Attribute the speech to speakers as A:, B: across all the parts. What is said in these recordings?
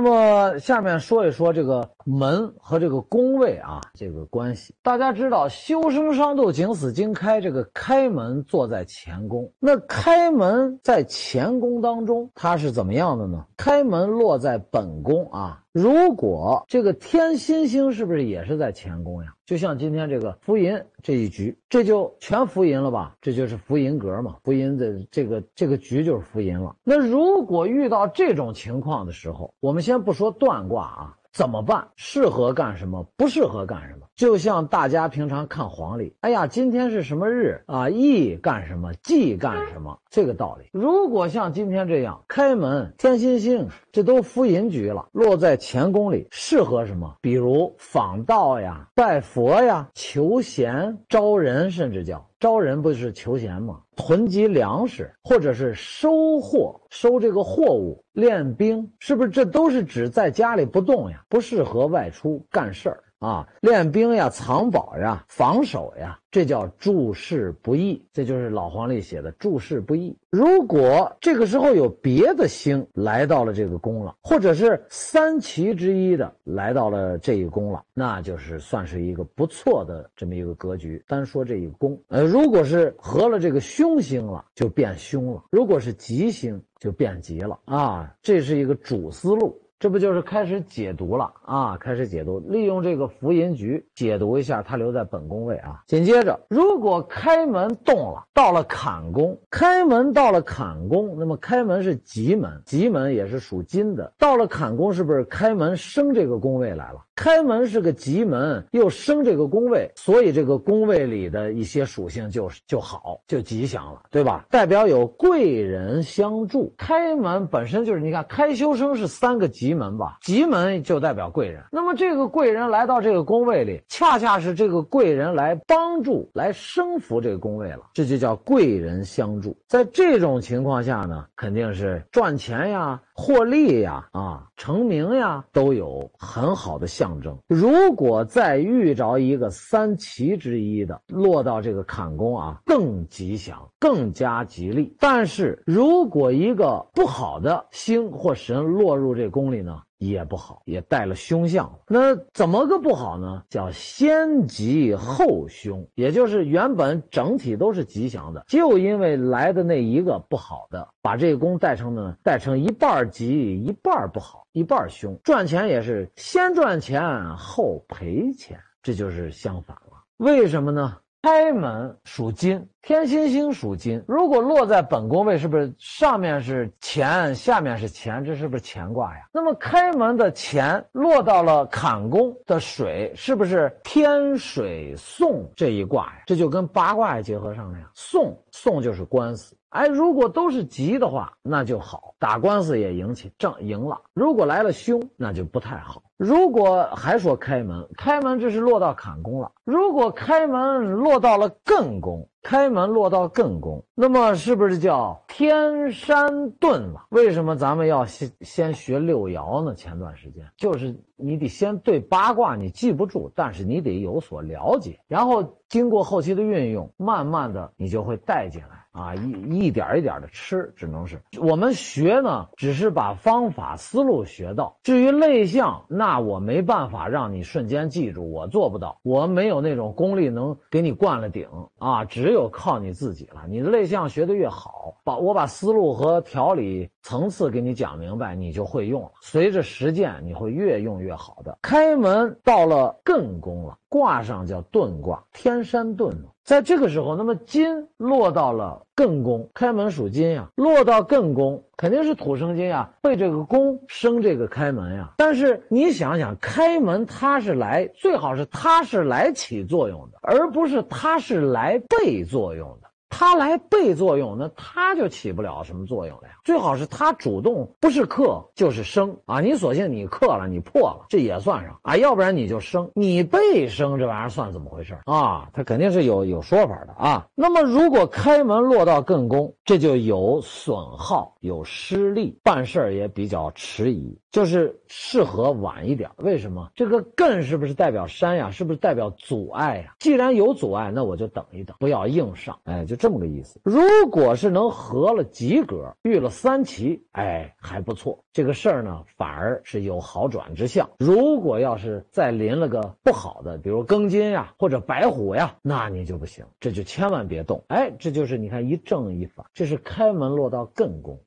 A: 那么下面说一说这个门和这个宫位啊这个关系。大家知道，修生伤斗，景死经开，这个开门坐在乾宫。那开门在乾宫当中，它是怎么样的呢？开门落在本宫啊。如果这个天心星是不是也是在乾宫呀？就像今天这个福银这一局，这就全福银了吧？这就是福银格嘛，福银的这个这个局就是福银了。那如果遇到这种情况的时候，我们先不说断卦啊。怎么办？适合干什么？不适合干什么？就像大家平常看黄历，哎呀，今天是什么日啊？易干什么？忌干什么？这个道理。如果像今天这样开门，天心星，这都福银局了，落在乾宫里，适合什么？比如访道呀、拜佛呀、求贤、招人，甚至叫。招人不是求贤吗？囤积粮食，或者是收货，收这个货物，练兵，是不是这都是指在家里不动呀？不适合外出干事儿。啊，练兵呀，藏宝呀，防守呀，这叫注事不易。这就是老黄历写的注事不易。如果这个时候有别的星来到了这个宫了，或者是三奇之一的来到了这一宫了，那就是算是一个不错的这么一个格局。单说这一宫，呃，如果是合了这个凶星了，就变凶了；如果是吉星，就变吉了啊。这是一个主思路。这不就是开始解读了啊？开始解读，利用这个福银局解读一下，它留在本宫位啊。紧接着，如果开门动了，到了坎宫，开门到了坎宫，那么开门是吉门，吉门也是属金的，到了坎宫，是不是开门升这个宫位来了？开门是个吉门，又升这个宫位，所以这个宫位里的一些属性就就好，就吉祥了，对吧？代表有贵人相助。开门本身就是，你看开修生是三个吉门吧？吉门就代表贵人。那么这个贵人来到这个宫位里，恰恰是这个贵人来帮助、来升服这个宫位了，这就叫贵人相助。在这种情况下呢，肯定是赚钱呀。获利呀，啊，成名呀，都有很好的象征。如果再遇着一个三奇之一的落到这个坎宫啊，更吉祥，更加吉利。但是如果一个不好的星或神落入这宫里呢？也不好，也带了凶相。那怎么个不好呢？叫先吉后凶，也就是原本整体都是吉祥的，就因为来的那一个不好的，把这个宫带成呢，带成一半吉，一半不好，一半凶。赚钱也是先赚钱后赔钱，这就是相反了。为什么呢？开门属金，天心星属金。如果落在本宫位，是不是上面是钱，下面是钱？这是不是乾卦呀？那么开门的钱落到了坎宫的水，是不是天水讼这一卦呀？这就跟八卦结合上了呀。讼讼就是官司。哎，如果都是吉的话，那就好，打官司也赢起，正赢了。如果来了凶，那就不太好。如果还说开门，开门这是落到坎宫了。如果开门落到了艮宫。开门落到艮宫，那么是不是叫天山遁了？为什么咱们要先先学六爻呢？前段时间就是你得先对八卦你记不住，但是你得有所了解，然后经过后期的运用，慢慢的你就会带进来啊，一一点一点的吃，只能是我们学呢，只是把方法思路学到。至于类象，那我没办法让你瞬间记住，我做不到，我没有那种功力能给你灌了顶啊，只有。就靠你自己了。你的内向学得越好，把我把思路和调理层次给你讲明白，你就会用了。随着实践，你会越用越好的。开门到了艮宫了，卦上叫遁卦，天山遁嘛。在这个时候，那么金落到了艮宫，开门属金呀，落到艮宫肯定是土生金呀，被这个宫生这个开门呀。但是你想想，开门它是来，最好是它是来起作用的，而不是它是来被作用的。他来被作用，那他就起不了什么作用了呀。最好是他主动，不是克就是生啊。你索性你克了，你破了，这也算上啊。要不然你就生，你被生这玩意儿算怎么回事啊？他肯定是有有说法的啊。那么如果开门落到艮宫，这就有损耗，有失利，办事儿也比较迟疑。就是适合晚一点。为什么？这个艮是不是代表山呀？是不是代表阻碍呀？既然有阻碍，那我就等一等，不要硬上。哎，就这么个意思。如果是能合了及格，遇了三奇，哎，还不错。这个事儿呢，反而是有好转之象。如果要是再临了个不好的，比如庚金呀，或者白虎呀，那你就不行，这就千万别动。哎，这就是你看一正一反，这是开门落到艮宫。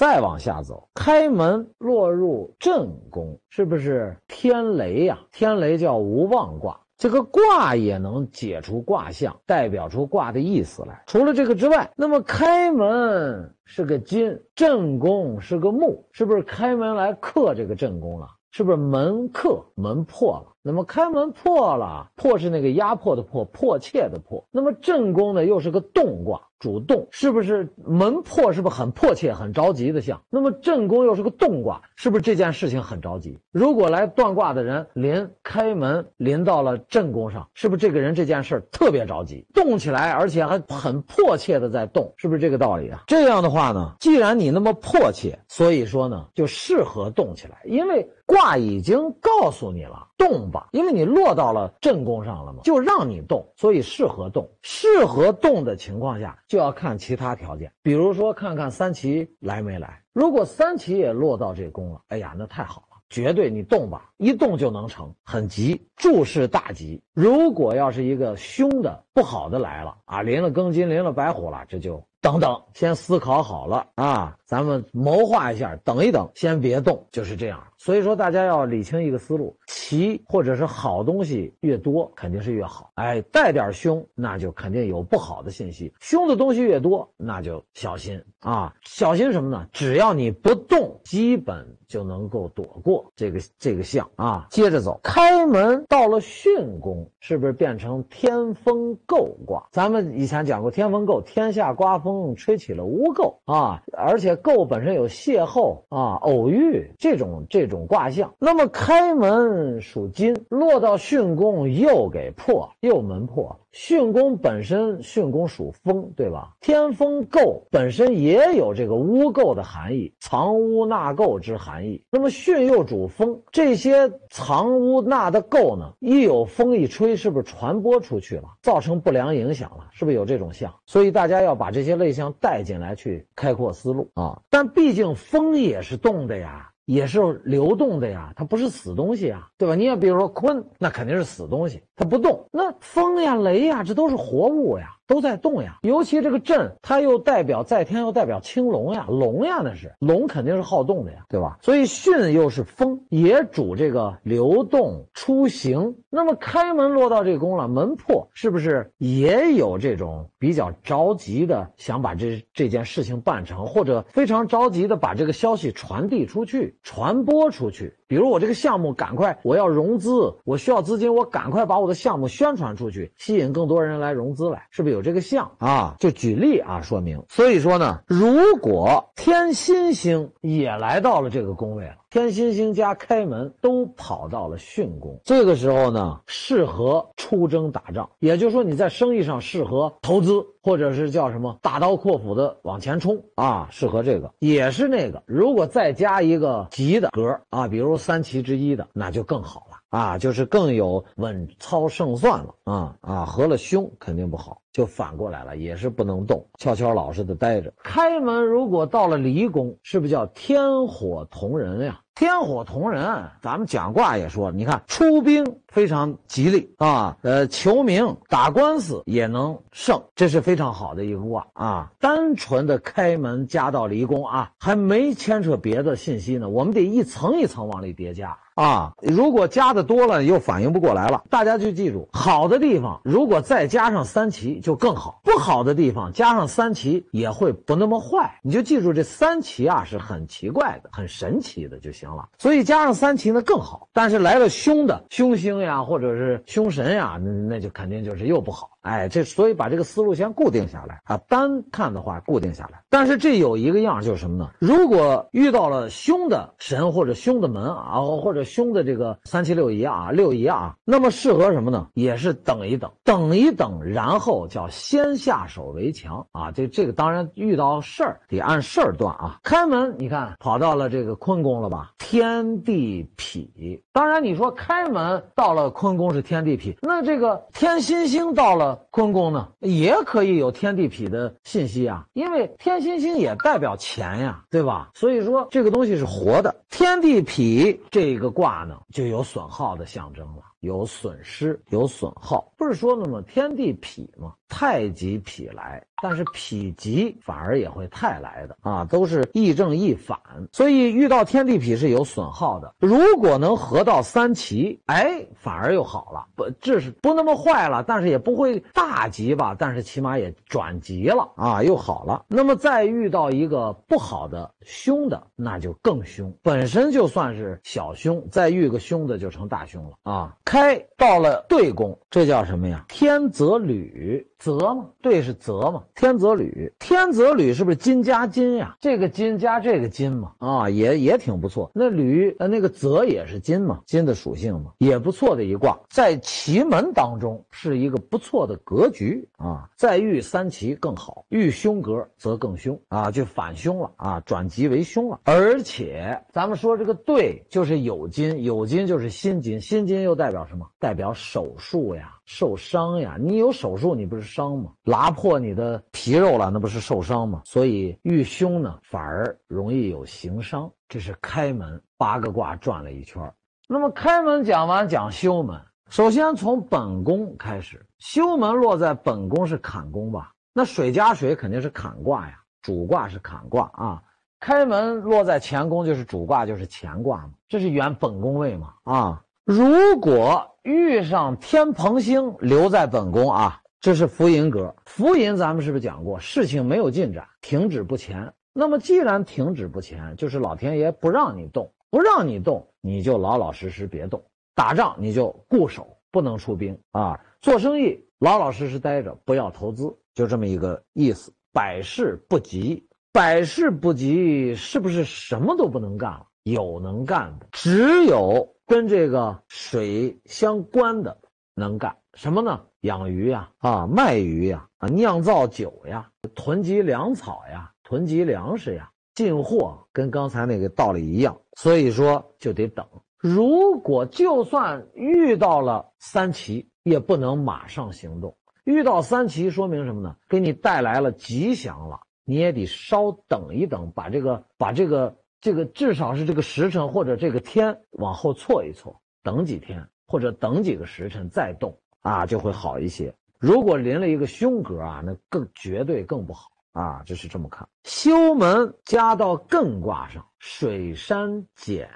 A: 再往下走，开门落入震宫，是不是天雷呀？天雷叫无妄卦，这个卦也能解除卦象，代表出卦的意思来。除了这个之外，那么开门是个金，震宫是个木，是不是开门来克这个震宫了？是不是门克门破了？那么开门破了，破是那个压迫的破，迫切的迫。那么正宫呢，又是个动卦。主动是不是门破？是不是很迫切、很着急的象？那么正宫又是个动卦，是不是这件事情很着急？如果来断卦的人临开门临到了正宫上，是不是这个人这件事特别着急，动起来，而且还很迫切的在动？是不是这个道理啊？这样的话呢，既然你那么迫切，所以说呢，就适合动起来，因为卦已经告诉你了，动吧，因为你落到了正宫上了嘛，就让你动，所以适合动。适合动的情况下。就要看其他条件，比如说看看三奇来没来。如果三奇也落到这宫了，哎呀，那太好了，绝对你动吧，一动就能成，很急，注释大吉。如果要是一个凶的不好的来了啊，临了庚金，临了白虎了，这就。等等，先思考好了啊，咱们谋划一下，等一等，先别动，就是这样。所以说，大家要理清一个思路：奇或者是好东西越多，肯定是越好。哎，带点凶，那就肯定有不好的信息。凶的东西越多，那就小心啊！小心什么呢？只要你不动，基本就能够躲过这个这个象啊。接着走，开门到了巽宫，是不是变成天风姤卦？咱们以前讲过，天风姤，天下刮。风吹起了污垢啊，而且垢本身有邂逅啊、偶遇这种这种卦象。那么开门属金，落到巽宫又给破，又门破。巽宫本身，巽宫属风，对吧？天风姤本身也有这个污垢的含义，藏污纳垢之含义。那么巽又主风，这些藏污纳的垢呢，一有风一吹，是不是传播出去了，造成不良影响了？是不是有这种象？所以大家要把这些类象带进来，去开阔思路啊。但毕竟风也是动的呀。也是流动的呀，它不是死东西啊，对吧？你要比如说鲲，那肯定是死东西，它不动。那风呀、雷呀，这都是活物呀。都在动呀，尤其这个震，它又代表在天，又代表青龙呀，龙呀，那是龙，肯定是好动的呀，对吧？所以巽又是风，也主这个流动出行。那么开门落到这宫了，门破，是不是也有这种比较着急的，想把这这件事情办成，或者非常着急的把这个消息传递出去、传播出去？比如我这个项目赶快，我要融资，我需要资金，我赶快把我的项目宣传出去，吸引更多人来融资来，是不是有这个项啊？就举例啊，说明。所以说呢，如果天心星也来到了这个宫位了。天心星加开门都跑到了巽宫，这个时候呢，适合出征打仗，也就是说你在生意上适合投资，或者是叫什么大刀阔斧的往前冲。啊，适合这个，也是那个。如果再加一个吉的格啊，比如三奇之一的，那就更好了。啊，就是更有稳操胜算了啊啊，合了凶肯定不好。就反过来了，也是不能动，悄悄老实的待着。开门如果到了离宫，是不是叫天火同人呀？天火同人，咱们讲卦也说，你看出兵非常吉利啊，呃，求名打官司也能胜，这是非常好的一个卦啊。单纯的开门加到离宫啊，还没牵扯别的信息呢，我们得一层一层往里叠加。啊，如果加的多了又反应不过来了，大家就记住，好的地方如果再加上三奇就更好，不好的地方加上三奇也会不那么坏。你就记住这三奇啊是很奇怪的、很神奇的就行了。所以加上三奇呢更好，但是来了凶的凶星呀，或者是凶神呀，那那就肯定就是又不好。哎，这所以把这个思路先固定下来啊，单看的话固定下来。但是这有一个样就是什么呢？如果遇到了凶的神或者凶的门啊，或者凶的这个三七六仪啊、六仪啊，那么适合什么呢？也是等一等，等一等，然后叫先下手为强啊。这这个当然遇到事儿得按事儿断啊。开门，你看跑到了这个坤宫了吧？天地痞。当然，你说开门到了坤宫是天地痞，那这个天心星到了坤宫呢，也可以有天地痞的信息啊，因为天心星也代表钱呀，对吧？所以说这个东西是活的。天地痞这个卦呢，就有损耗的象征了。有损失，有损耗，不是说了吗？天地痞嘛，太极痞来，但是痞极反而也会太来的啊，都是亦正亦反，所以遇到天地痞是有损耗的。如果能合到三奇，哎，反而又好了，不，这是不那么坏了，但是也不会大吉吧？但是起码也转吉了啊，又好了。那么再遇到一个不好的凶的，那就更凶，本身就算是小凶，再遇个凶的就成大凶了啊。开到了对宫，这叫什么呀？天泽履，泽嘛，对是泽嘛？天泽履，天泽履是不是金加金呀？这个金加这个金嘛，啊，也也挺不错。那履呃，那个泽也是金嘛，金的属性嘛，也不错的一卦，在奇门当中是一个不错的格局啊。再遇三奇更好，遇凶格则更凶啊，就反凶了啊，转吉为凶了。而且咱们说这个对就是有金，有金就是心金，心金又代表。什么代表手术呀？受伤呀？你有手术，你不是伤吗？拉破你的皮肉了，那不是受伤吗？所以遇凶呢，反而容易有行伤。这是开门八个卦转了一圈。那么开门讲完，讲修门。首先从本宫开始，修门落在本宫是坎宫吧？那水加水肯定是坎卦呀，主卦是坎卦啊。开门落在乾宫就是主卦就是乾卦嘛，这是原本宫位嘛啊。如果遇上天蓬星留在本宫啊，这是福银格。福银咱们是不是讲过，事情没有进展，停止不前。那么既然停止不前，就是老天爷不让你动，不让你动，你就老老实实别动。打仗你就固守，不能出兵啊。做生意老老实实待着，不要投资，就这么一个意思。百事不急，百事不急，是不是什么都不能干了？有能干的，只有。跟这个水相关的能干什么呢？养鱼呀，啊，卖鱼呀，啊，酿造酒呀，囤积粮草呀，囤积粮食呀，进货，跟刚才那个道理一样。所以说就得等。如果就算遇到了三奇，也不能马上行动。遇到三奇说明什么呢？给你带来了吉祥了，你也得稍等一等，把这个把这个。这个至少是这个时辰或者这个天往后错一错，等几天或者等几个时辰再动啊，就会好一些。如果临了一个凶格啊，那更绝对更不好啊。就是这么看。修门加到艮卦上，水山减。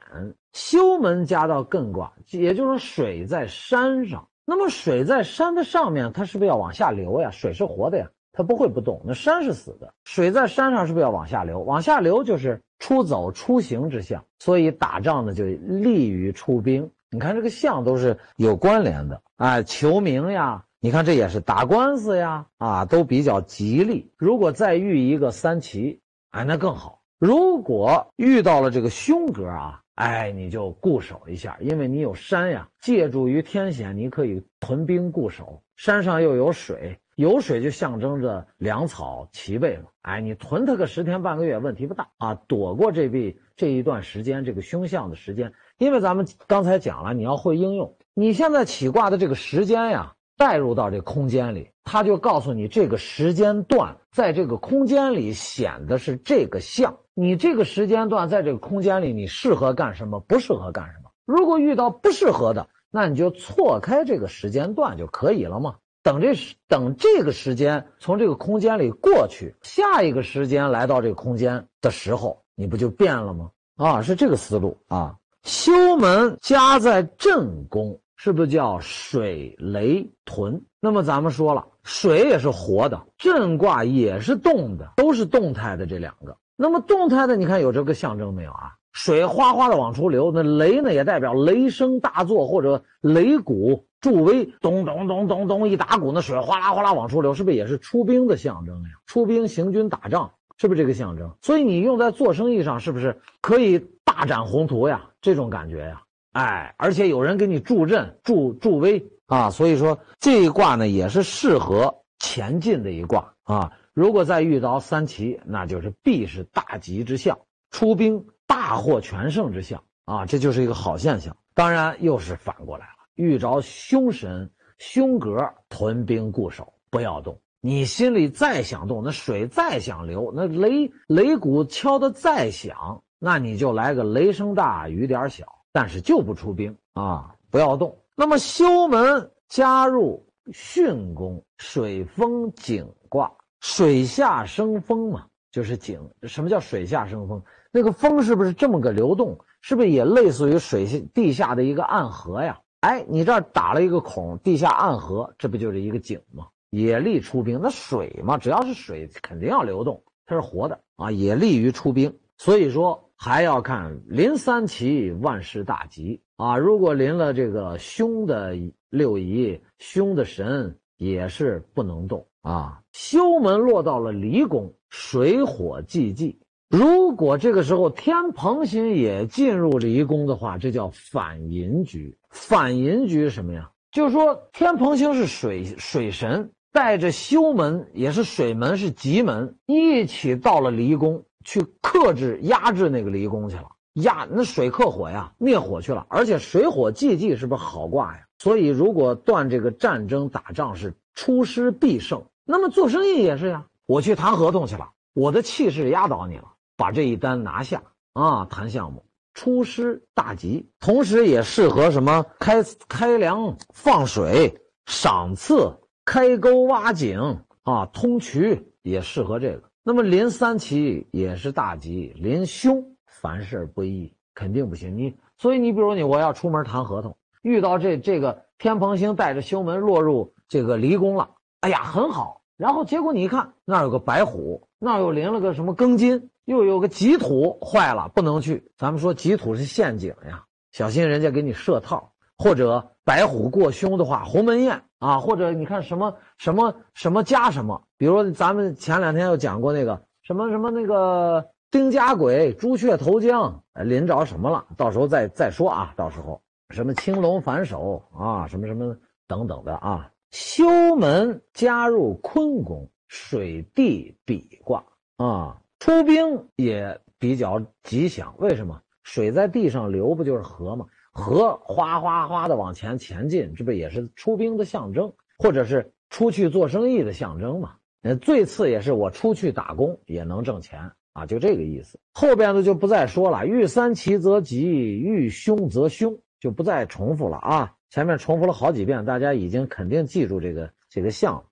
A: 修门加到艮卦，也就是水在山上。那么水在山的上面，它是不是要往下流呀？水是活的呀。它不会不动，那山是死的。水在山上是不是要往下流？往下流就是出走、出行之象，所以打仗呢就利于出兵。你看这个象都是有关联的，哎，求名呀，你看这也是打官司呀，啊，都比较吉利。如果再遇一个三奇，哎，那更好。如果遇到了这个凶格啊，哎，你就固守一下，因为你有山呀，借助于天险，你可以屯兵固守，山上又有水。有水就象征着粮草齐备嘛，哎，你囤它个十天半个月问题不大。啊，躲过这笔这一段时间这个凶相的时间，因为咱们刚才讲了，你要会应用，你现在起卦的这个时间呀，带入到这空间里，它就告诉你这个时间段在这个空间里显的是这个象，你这个时间段在这个空间里你适合干什么，不适合干什么？如果遇到不适合的，那你就错开这个时间段就可以了嘛。等这等这个时间从这个空间里过去，下一个时间来到这个空间的时候，你不就变了吗？啊，是这个思路啊。修门加在震宫，是不是叫水雷屯？那么咱们说了，水也是活的，震卦也是动的，都是动态的这两个。那么动态的，你看有这个象征没有啊？水哗哗的往出流，那雷呢也代表雷声大作或者擂鼓。助威，咚咚咚咚咚，一打鼓，那水哗啦哗啦往出流，是不是也是出兵的象征呀？出兵行军打仗，是不是这个象征？所以你用在做生意上，是不是可以大展宏图呀？这种感觉呀，哎，而且有人给你助阵、助助威啊，所以说这一卦呢，也是适合前进的一卦啊。如果再遇到三奇，那就是必是大吉之象，出兵大获全胜之象。啊，这就是一个好现象。当然又是反过来，遇着凶神凶格，屯兵固守，不要动。你心里再想动，那水再想流，那雷雷鼓敲得再响，那你就来个雷声大雨点小，但是就不出兵啊，不要动。那么修门加入巽宫，水风井卦，水下生风嘛，就是井。什么叫水下生风？那个风是不是这么个流动？是不是也类似于水下地下的一个暗河呀？哎，你这儿打了一个孔，地下暗河，这不就是一个井吗？也利出兵，那水嘛，只要是水，肯定要流动，它是活的啊，也利于出兵。所以说，还要看临三奇，万事大吉啊。如果临了这个凶的六仪，凶的神，也是不能动啊。修门落到了离宫，水火既济。如果这个时候天蓬星也进入离宫的话，这叫反寅局。反寅局什么呀？就是说天蓬星是水水神。带着修门也是水门是吉门，一起到了离宫去克制压制那个离宫去了。压那水克火呀，灭火去了。而且水火既济是不是好卦呀？所以如果断这个战争打仗是出师必胜，那么做生意也是呀。我去谈合同去了，我的气势压倒你了，把这一单拿下啊，谈项目出师大吉，同时也适合什么开开粮放水赏赐。开沟挖井啊，通渠也适合这个。那么临三奇也是大吉，临凶凡事不易，肯定不行。你所以你比如你我要出门谈合同，遇到这这个天蓬星带着修门落入这个离宫了，哎呀很好。然后结果你一看那儿有个白虎，那儿又临了个什么庚金，又有个吉土，坏了不能去。咱们说吉土是陷阱呀，小心人家给你设套，或者白虎过凶的话，鸿门宴。啊，或者你看什么什么什么加什么，比如咱们前两天又讲过那个什么什么那个丁家鬼、朱雀投江，临着什么了？到时候再再说啊，到时候什么青龙反手啊，什么什么等等的啊。修门加入坤宫，水地比卦啊，出兵也比较吉祥。为什么？水在地上流，不就是河吗？河哗哗哗的往前前进，这不也是出兵的象征，或者是出去做生意的象征吗？那最次也是我出去打工也能挣钱啊，就这个意思。后边的就不再说了，遇三奇则吉，遇凶则凶，就不再重复了啊。前面重复了好几遍，大家已经肯定记住这个这个象了。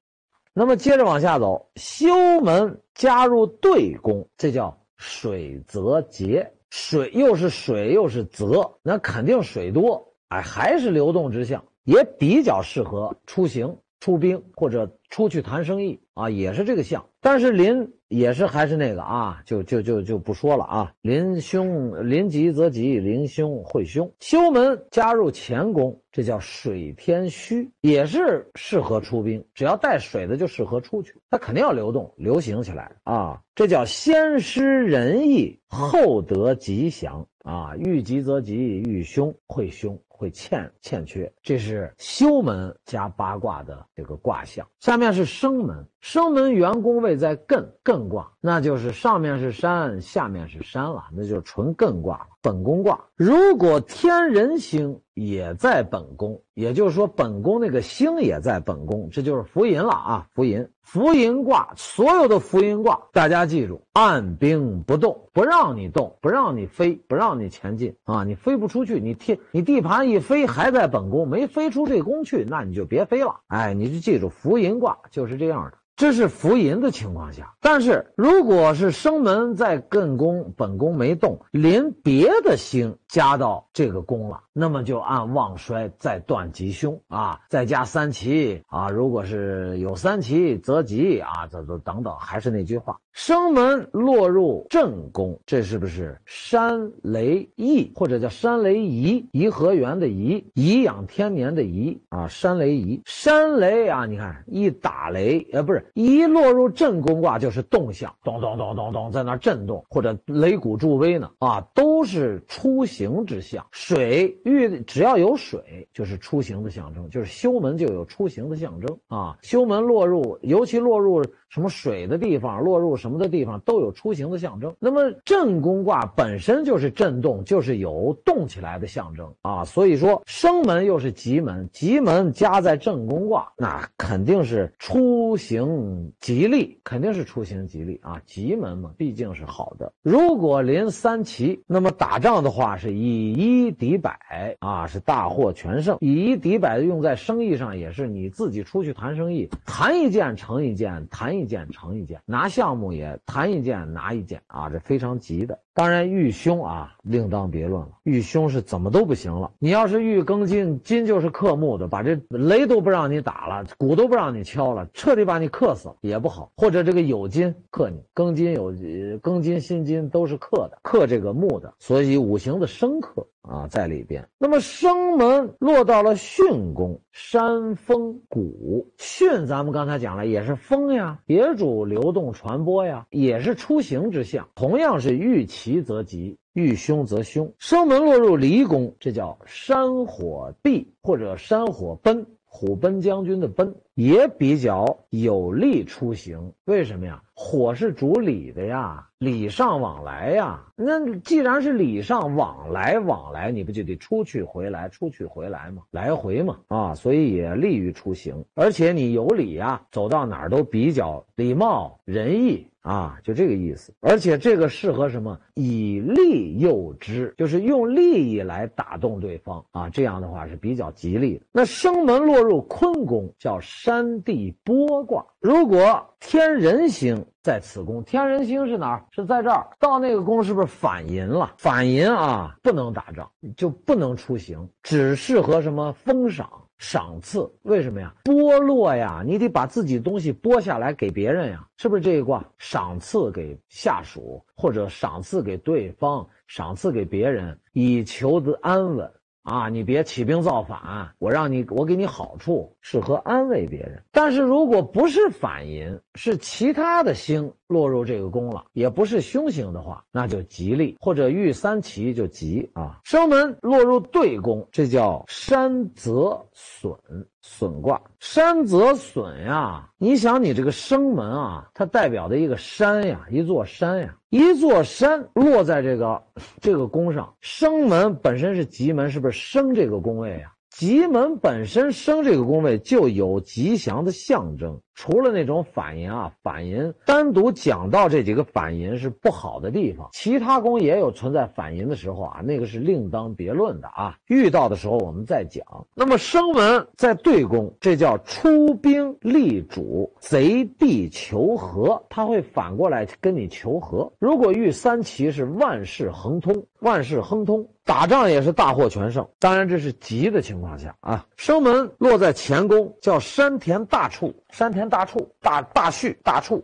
A: 那么接着往下走，修门加入对宫，这叫水泽节。水又是水又是泽，那肯定水多，哎，还是流动之象，也比较适合出行、出兵或者出去谈生意啊，也是这个象。但是临也是还是那个啊，就就就就不说了啊。临凶临吉则吉，临凶会凶。修门加入乾宫。这叫水天虚，也是适合出兵。只要带水的就适合出去，它肯定要流动、流行起来啊。这叫先失仁义，后得吉祥啊。遇吉则吉，遇凶会凶，会欠欠缺。这是修门加八卦的这个卦象。下面是生门，生门原宫位在艮艮卦，那就是上面是山，下面是山了，那就是纯艮卦。本宫卦，如果天人星也在本宫，也就是说本宫那个星也在本宫，这就是福银了啊！福银，福银卦，所有的福银卦，大家记住，按兵不动，不让你动，不让你飞，不让你前进啊！你飞不出去，你天你地盘一飞还在本宫，没飞出这宫去，那你就别飞了。哎，你就记住，福银卦就是这样的。这是福银的情况下，但是如果是生门在艮宫，本宫没动，临别的星加到这个宫了，那么就按旺衰再断吉凶啊，再加三奇啊。如果是有三奇则吉啊，这这等等，还是那句话，生门落入正宫，这是不是山雷益或者叫山雷颐？颐和园的颐，颐养天年的颐啊，山雷颐，山雷啊，你看一打雷，呃，不是。一落入震宫卦就是动象，咚咚咚咚咚，在那震动，或者擂鼓助威呢，啊，都是出行之象。水遇只要有水，就是出行的象征，就是修门就有出行的象征啊。修门落入，尤其落入什么水的地方，落入什么的地方，都有出行的象征。那么震宫卦本身就是震动，就是有动起来的象征啊。所以说生门又是吉门，吉门加在震宫卦，那肯定是出行吉利，肯定是出行吉利啊。吉门嘛，毕竟是好的。如果临三奇，那么打仗的话是以一敌百啊，是大获全胜。以一敌百用在生意上也是你自己出去谈生意，谈一件成一件，谈一一件成一件，拿项目也谈一件拿一件啊，这非常急的。当然遇凶啊，另当别论了。遇凶是怎么都不行了。你要是遇庚金，金就是克木的，把这雷都不让你打了，鼓都不让你敲了，彻底把你克死了也不好。或者这个酉金克你，庚金有庚金辛金都是克的，克这个木的，所以五行的生克啊在里边。那么生门落到了巽宫，山风谷。巽咱们刚才讲了，也是风呀，也主流动传播呀，也是出行之象，同样是遇吉则吉。遇凶则凶，生门落入离宫，这叫山火闭或者山火奔。虎奔将军的奔也比较有利出行，为什么呀？火是主礼的呀，礼尚往来呀。那既然是礼尚往来，往来你不就得出去回来，出去回来嘛？来回嘛，啊，所以也利于出行。而且你有礼呀，走到哪儿都比较礼貌仁义。啊，就这个意思，而且这个适合什么？以利诱之，就是用利益来打动对方啊。这样的话是比较吉利的。那生门落入坤宫，叫山地剥卦。如果天人星在此宫，天人星是哪儿？是在这儿。到那个宫是不是反银了？反银啊，不能打仗，就不能出行，只适合什么封赏。赏赐为什么呀？剥落呀，你得把自己东西剥下来给别人呀，是不是这一卦？赏赐给下属，或者赏赐给对方，赏赐给别人，以求得安稳。啊，你别起兵造反，我让你，我给你好处，适合安慰别人。但是如果不是反寅，是其他的星落入这个宫了，也不是凶星的话，那就吉利，或者遇三奇就吉啊。生门落入对宫，这叫山泽损。损卦，山泽损呀！你想，你这个生门啊，它代表的一个山呀，一座山呀，一座山落在这个这个宫上，生门本身是吉门，是不是生这个宫位呀？吉门本身生这个宫位就有吉祥的象征，除了那种反寅啊，反寅单独讲到这几个反寅是不好的地方，其他宫也有存在反寅的时候啊，那个是另当别论的啊，遇到的时候我们再讲。那么生门在对宫，这叫出兵立主，贼必求和，他会反过来跟你求和。如果遇三奇是万事亨通，万事亨通。打仗也是大获全胜，当然这是吉的情况下啊。生门落在乾宫，叫山田大处，山田天大畜，大大畜大畜。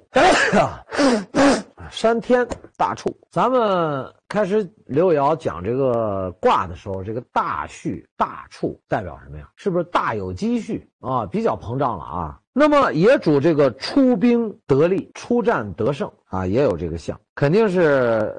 A: 山天大畜。咱们开始刘瑶讲这个卦的时候，这个大畜大畜代表什么呀？是不是大有积蓄啊？比较膨胀了啊。那么也主这个出兵得利、出战得胜啊，也有这个象，肯定是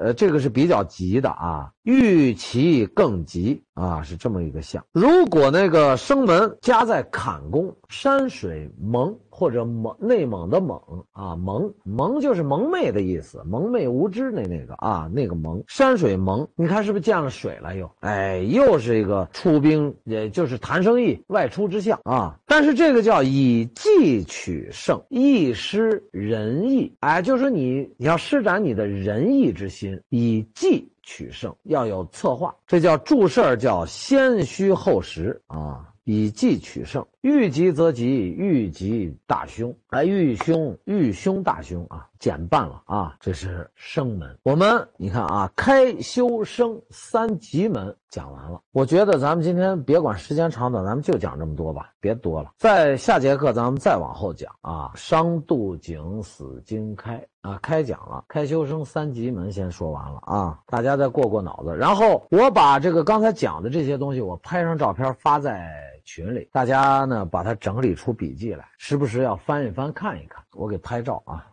A: 呃，这个是比较急的啊，遇其更急啊，是这么一个象。如果那个生门加在坎宫，山水蒙或者蒙内蒙的蒙啊，蒙蒙就是蒙昧的意思，蒙昧无知的那个啊，那个蒙山水蒙，你看是不是见了水了又？哎，又是一个出兵，也就是谈生意外出之象啊。但是这个叫以计。取胜，易失仁义。哎，就是你，你要施展你的仁义之心，以计取胜，要有策划。这叫注事儿，叫先虚后实啊。以计取胜，遇吉则吉，遇吉大凶。哎，遇凶，遇凶大凶啊，减半了啊。这是生门。我们你看啊，开修生三吉门讲完了。我觉得咱们今天别管时间长短，咱们就讲这么多吧，别多了。在下节课咱们再往后讲啊。伤杜景死经开啊，开讲了。开修生三吉门先说完了啊，大家再过过脑子。然后我把这个刚才讲的这些东西，我拍上照片发在。群里，大家呢把它整理出笔记来，时不时要翻一翻看一看。我给拍照啊，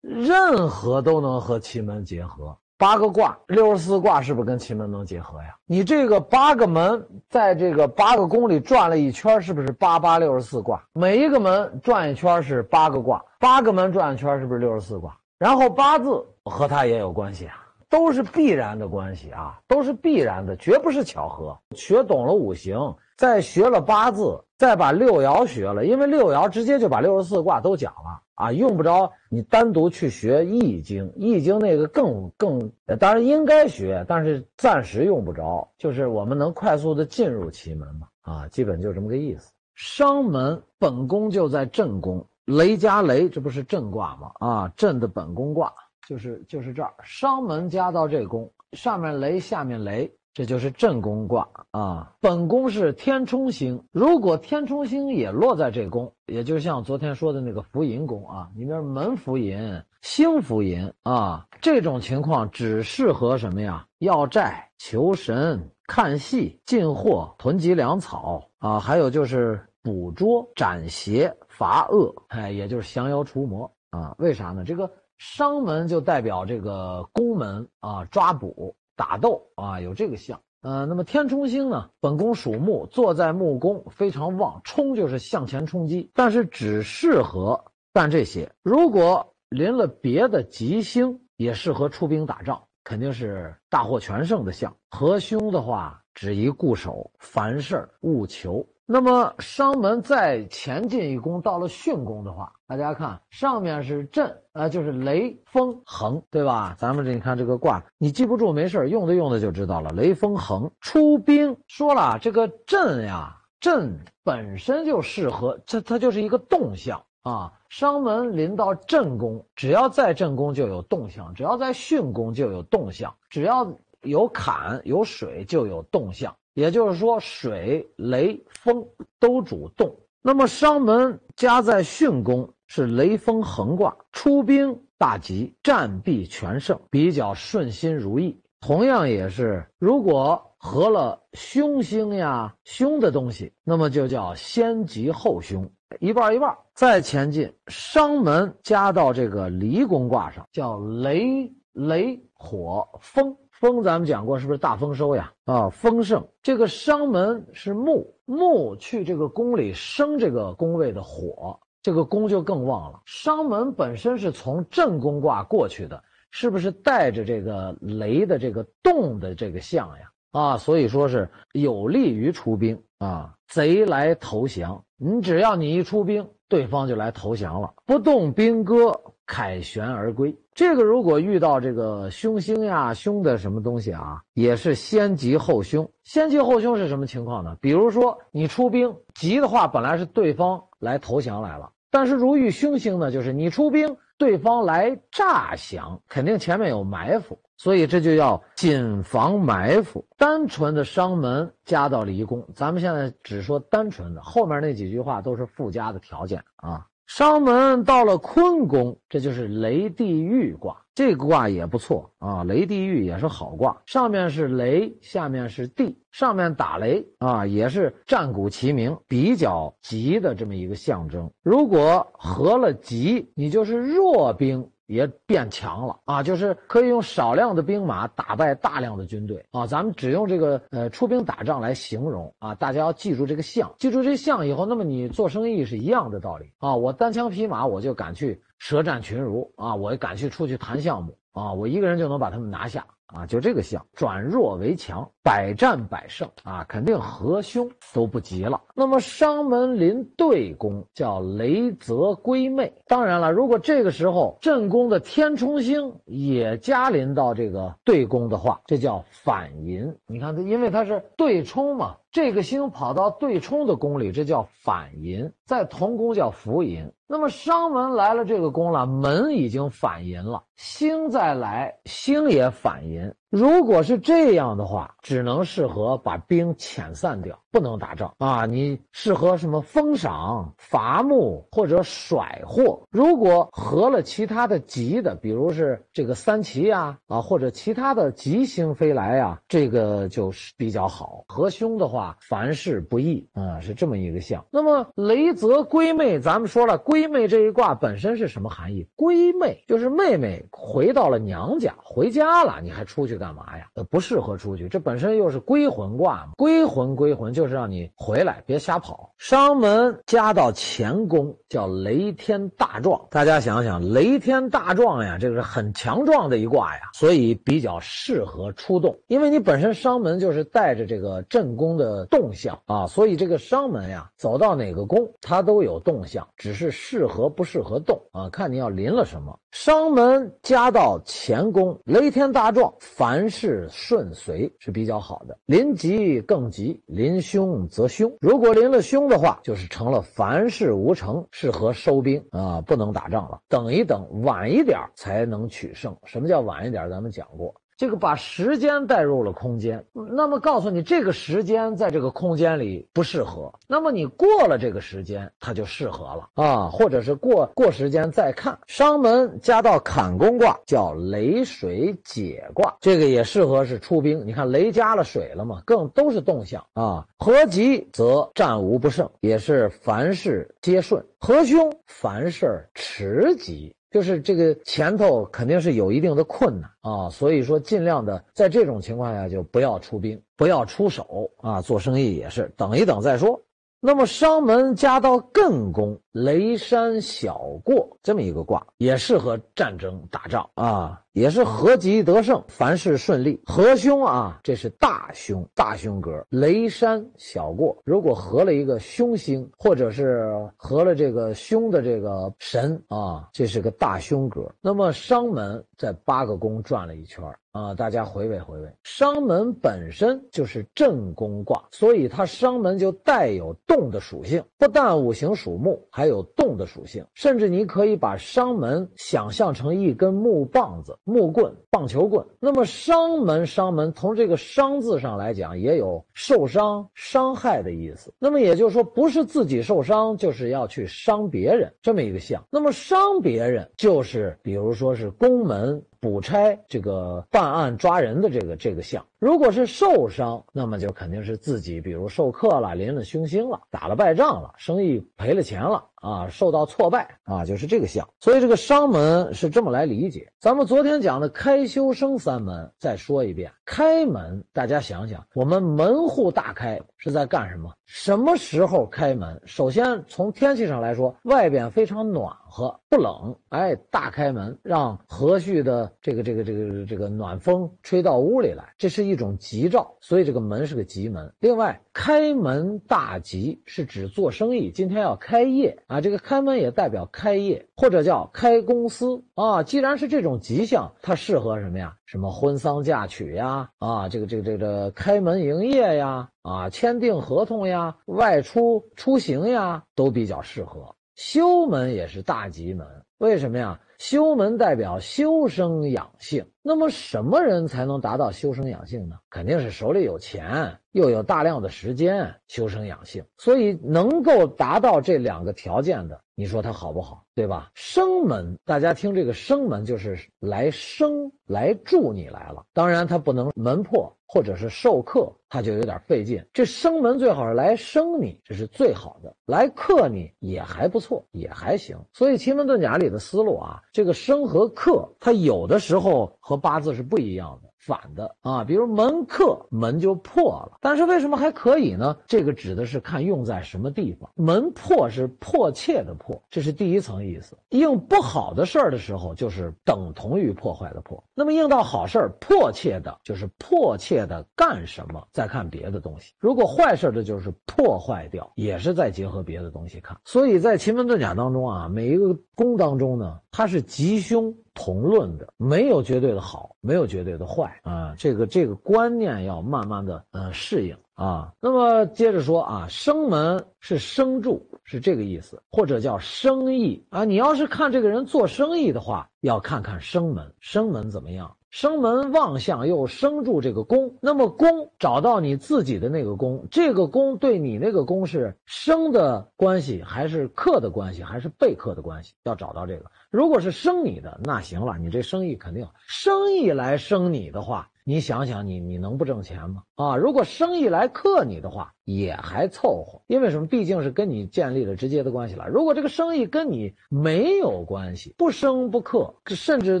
A: 任何都能和奇门结合。八个卦，六十四卦是不是跟奇门能结合呀？你这个八个门在这个八个宫里转了一圈，是不是八八六十四卦？每一个门转一圈是八个卦，八个门转一圈是不是六十四卦？然后八字和它也有关系啊，都是必然的关系啊，都是必然的，绝不是巧合。学懂了五行，再学了八字，再把六爻学了，因为六爻直接就把六十四卦都讲了。啊，用不着你单独去学《易经》，《易经》那个更更，当然应该学，但是暂时用不着。就是我们能快速的进入奇门嘛？啊，基本就这么个意思。商门本宫就在震宫，雷加雷，这不是震卦吗？啊，震的本宫卦就是就是这儿，商门加到这宫，上面雷，下面雷。这就是正宫卦啊，本宫是天冲星，如果天冲星也落在这宫，也就像昨天说的那个福银宫啊，里面门福银，星福银啊，这种情况只适合什么呀？要债、求神、看戏、进货、囤积粮草啊，还有就是捕捉、斩邪、伐恶，哎，也就是降妖除魔啊。为啥呢？这个商门就代表这个宫门啊，抓捕。打斗啊，有这个象。呃，那么天冲星呢？本宫属木，坐在木宫非常旺，冲就是向前冲击，但是只适合干这些。如果临了别的吉星，也适合出兵打仗，肯定是大获全胜的象。合凶的话，只宜固守，凡事勿求。那么商门再前进一宫，到了巽宫的话，大家看上面是震，呃，就是雷风横，对吧？咱们这你看这个卦，你记不住没事用的用的就知道了。雷风横出兵，说了这个震呀，震本身就适合，这它就是一个动向啊。商门临到震宫，只要在震宫就有动向，只要在巽宫就有动向，只要有坎有水就有动向。也就是说，水、雷、风都主动。那么商门加在巽宫是雷风横卦，出兵大吉，战必全胜，比较顺心如意。同样也是，如果合了凶星呀、凶的东西，那么就叫先吉后凶，一半一半。再前进，商门加到这个离宫卦上，叫雷雷火风。风咱们讲过，是不是大丰收呀？啊，丰盛。这个商门是木，木去这个宫里生这个宫位的火，这个宫就更旺了。商门本身是从震宫卦过去的，是不是带着这个雷的这个动的这个象呀？啊，所以说是有利于出兵啊，贼来投降。你只要你一出兵，对方就来投降了，不动兵戈。凯旋而归，这个如果遇到这个凶星呀、凶的什么东西啊，也是先吉后凶。先吉后凶是什么情况呢？比如说你出兵吉的话，本来是对方来投降来了，但是如遇凶星呢，就是你出兵，对方来诈降，肯定前面有埋伏，所以这就要谨防埋伏。单纯的伤门加到离宫，咱们现在只说单纯的，后面那几句话都是附加的条件啊。商门到了坤宫，这就是雷地狱卦，这个卦也不错啊。雷地狱也是好卦，上面是雷，下面是地，上面打雷啊，也是战鼓齐鸣，比较吉的这么一个象征。如果合了吉，你就是弱兵。也变强了啊，就是可以用少量的兵马打败大量的军队啊。咱们只用这个呃出兵打仗来形容啊，大家要记住这个象，记住这象以后，那么你做生意是一样的道理啊。我单枪匹马我就敢去舌战群儒啊，我敢去出去谈项目啊，我一个人就能把他们拿下。啊，就这个象转弱为强，百战百胜啊，肯定和凶都不及了。那么商门临对宫叫雷泽归妹。当然了，如果这个时候正宫的天冲星也加临到这个对宫的话，这叫反寅。你看，它因为它是对冲嘛。这个星跑到对冲的宫里，这叫反寅，在同宫叫福寅。那么商门来了这个宫了，门已经反寅了，星再来，星也反寅。如果是这样的话，只能适合把兵遣散掉，不能打仗啊。你适合什么封赏、伐木或者甩货。如果合了其他的吉的，比如是这个三奇呀啊，或者其他的吉星飞来呀，这个就是比较好。合凶的话，凡事不易啊，是这么一个象。那么雷泽归妹，咱们说了，闺妹这一卦本身是什么含义？闺妹就是妹妹回到了娘家，回家了，你还出去干嘛呀？呃，不适合出去。这本身又是归魂卦嘛，归魂归魂就是让你回来，别瞎跑。伤门加到乾宫，叫雷天大壮。大家想想，雷天大壮呀，这个是很强壮的一卦呀，所以比较适合出动。因为你本身伤门就是带着这个正宫的动向啊，所以这个伤门呀，走到哪个宫它都有动向，只是适合不适合动啊，看你要临了什么。伤门加到乾宫，雷天大壮，凡事顺遂是比较好的。临吉更吉，临凶则凶。如果临了凶的话，就是成了凡事无成，适合收兵啊，不能打仗了。等一等，晚一点才能取胜。什么叫晚一点？咱们讲过。这个把时间带入了空间，那么告诉你这个时间在这个空间里不适合，那么你过了这个时间它就适合了啊，或者是过过时间再看。商门加到坎宫卦叫雷水解卦，这个也适合是出兵。你看雷加了水了嘛，更都是动向啊。合吉则战无不胜，也是凡事皆顺；合凶凡事迟吉。就是这个前头肯定是有一定的困难啊，所以说尽量的在这种情况下就不要出兵，不要出手啊，做生意也是等一等再说。那么伤门加到艮宫，雷山小过这么一个卦，也适合战争打仗啊，也是合吉得胜，凡事顺利。合凶啊，这是大凶，大凶格，雷山小过。如果合了一个凶星，或者是合了这个凶的这个神啊，这是个大凶格。那么伤门在八个宫转了一圈。啊，大家回味回味，伤门本身就是震宫卦，所以它伤门就带有动的属性，不但五行属木，还有动的属性，甚至你可以把伤门想象成一根木棒子、木棍、棒球棍。那么伤门，伤门从这个伤字上来讲，也有受伤、伤害的意思。那么也就是说，不是自己受伤，就是要去伤别人这么一个象。那么伤别人，就是比如说是宫门。补差这个办案抓人的这个这个项，如果是受伤，那么就肯定是自己，比如授课了，临了凶星了，打了败仗了，生意赔了钱了啊，受到挫败啊，就是这个相。所以这个伤门是这么来理解。咱们昨天讲的开修生三门，再说一遍，开门，大家想想，我们门户大开是在干什么？什么时候开门？首先从天气上来说，外边非常暖和，不冷，哎，大开门，让和煦的这个这个这个这个暖风吹到屋里来，这是一种吉兆，所以这个门是个吉门。另外，开门大吉是指做生意，今天要开业啊，这个开门也代表开业或者叫开公司啊。既然是这种吉祥，它适合什么呀？什么婚丧嫁娶呀？啊，这个这个这个开门营业呀？啊，签订合同呀，外出出行呀，都比较适合。修门也是大吉门，为什么呀？修门代表修身养性。那么什么人才能达到修身养性呢？肯定是手里有钱，又有大量的时间修身养性。所以能够达到这两个条件的，你说他好不好？对吧？生门，大家听这个生门就是来生来助你来了。当然他不能门破或者是授课，他就有点费劲。这生门最好是来生你，这是最好的。来克你也还不错，也还行。所以奇门遁甲里的思路啊，这个生和克，它有的时候。和八字是不一样的。反的啊，比如门克门就破了，但是为什么还可以呢？这个指的是看用在什么地方。门破是迫切的破，这是第一层意思。应不好的事儿的时候，就是等同于破坏的破。那么应到好事儿，迫切的就是迫切的干什么？再看别的东西。如果坏事的，就是破坏掉，也是在结合别的东西看。所以在奇门遁甲当中啊，每一个宫当中呢，它是吉凶同论的，没有绝对的好，没有绝对的坏。啊，这个这个观念要慢慢的呃适应。啊。那么接着说啊，生门是生助，是这个意思，或者叫生意啊。你要是看这个人做生意的话，要看看生门，生门怎么样？生门旺相又生住这个宫，那么宫找到你自己的那个宫，这个宫对你那个宫是生的关系，还是克的关系，还是被克的关系？要找到这个。如果是生你的，那行了，你这生意肯定生意来生你的话。你想想，你你能不挣钱吗？啊，如果生意来克你的话，也还凑合，因为什么？毕竟是跟你建立了直接的关系了。如果这个生意跟你没有关系，不生不克，甚至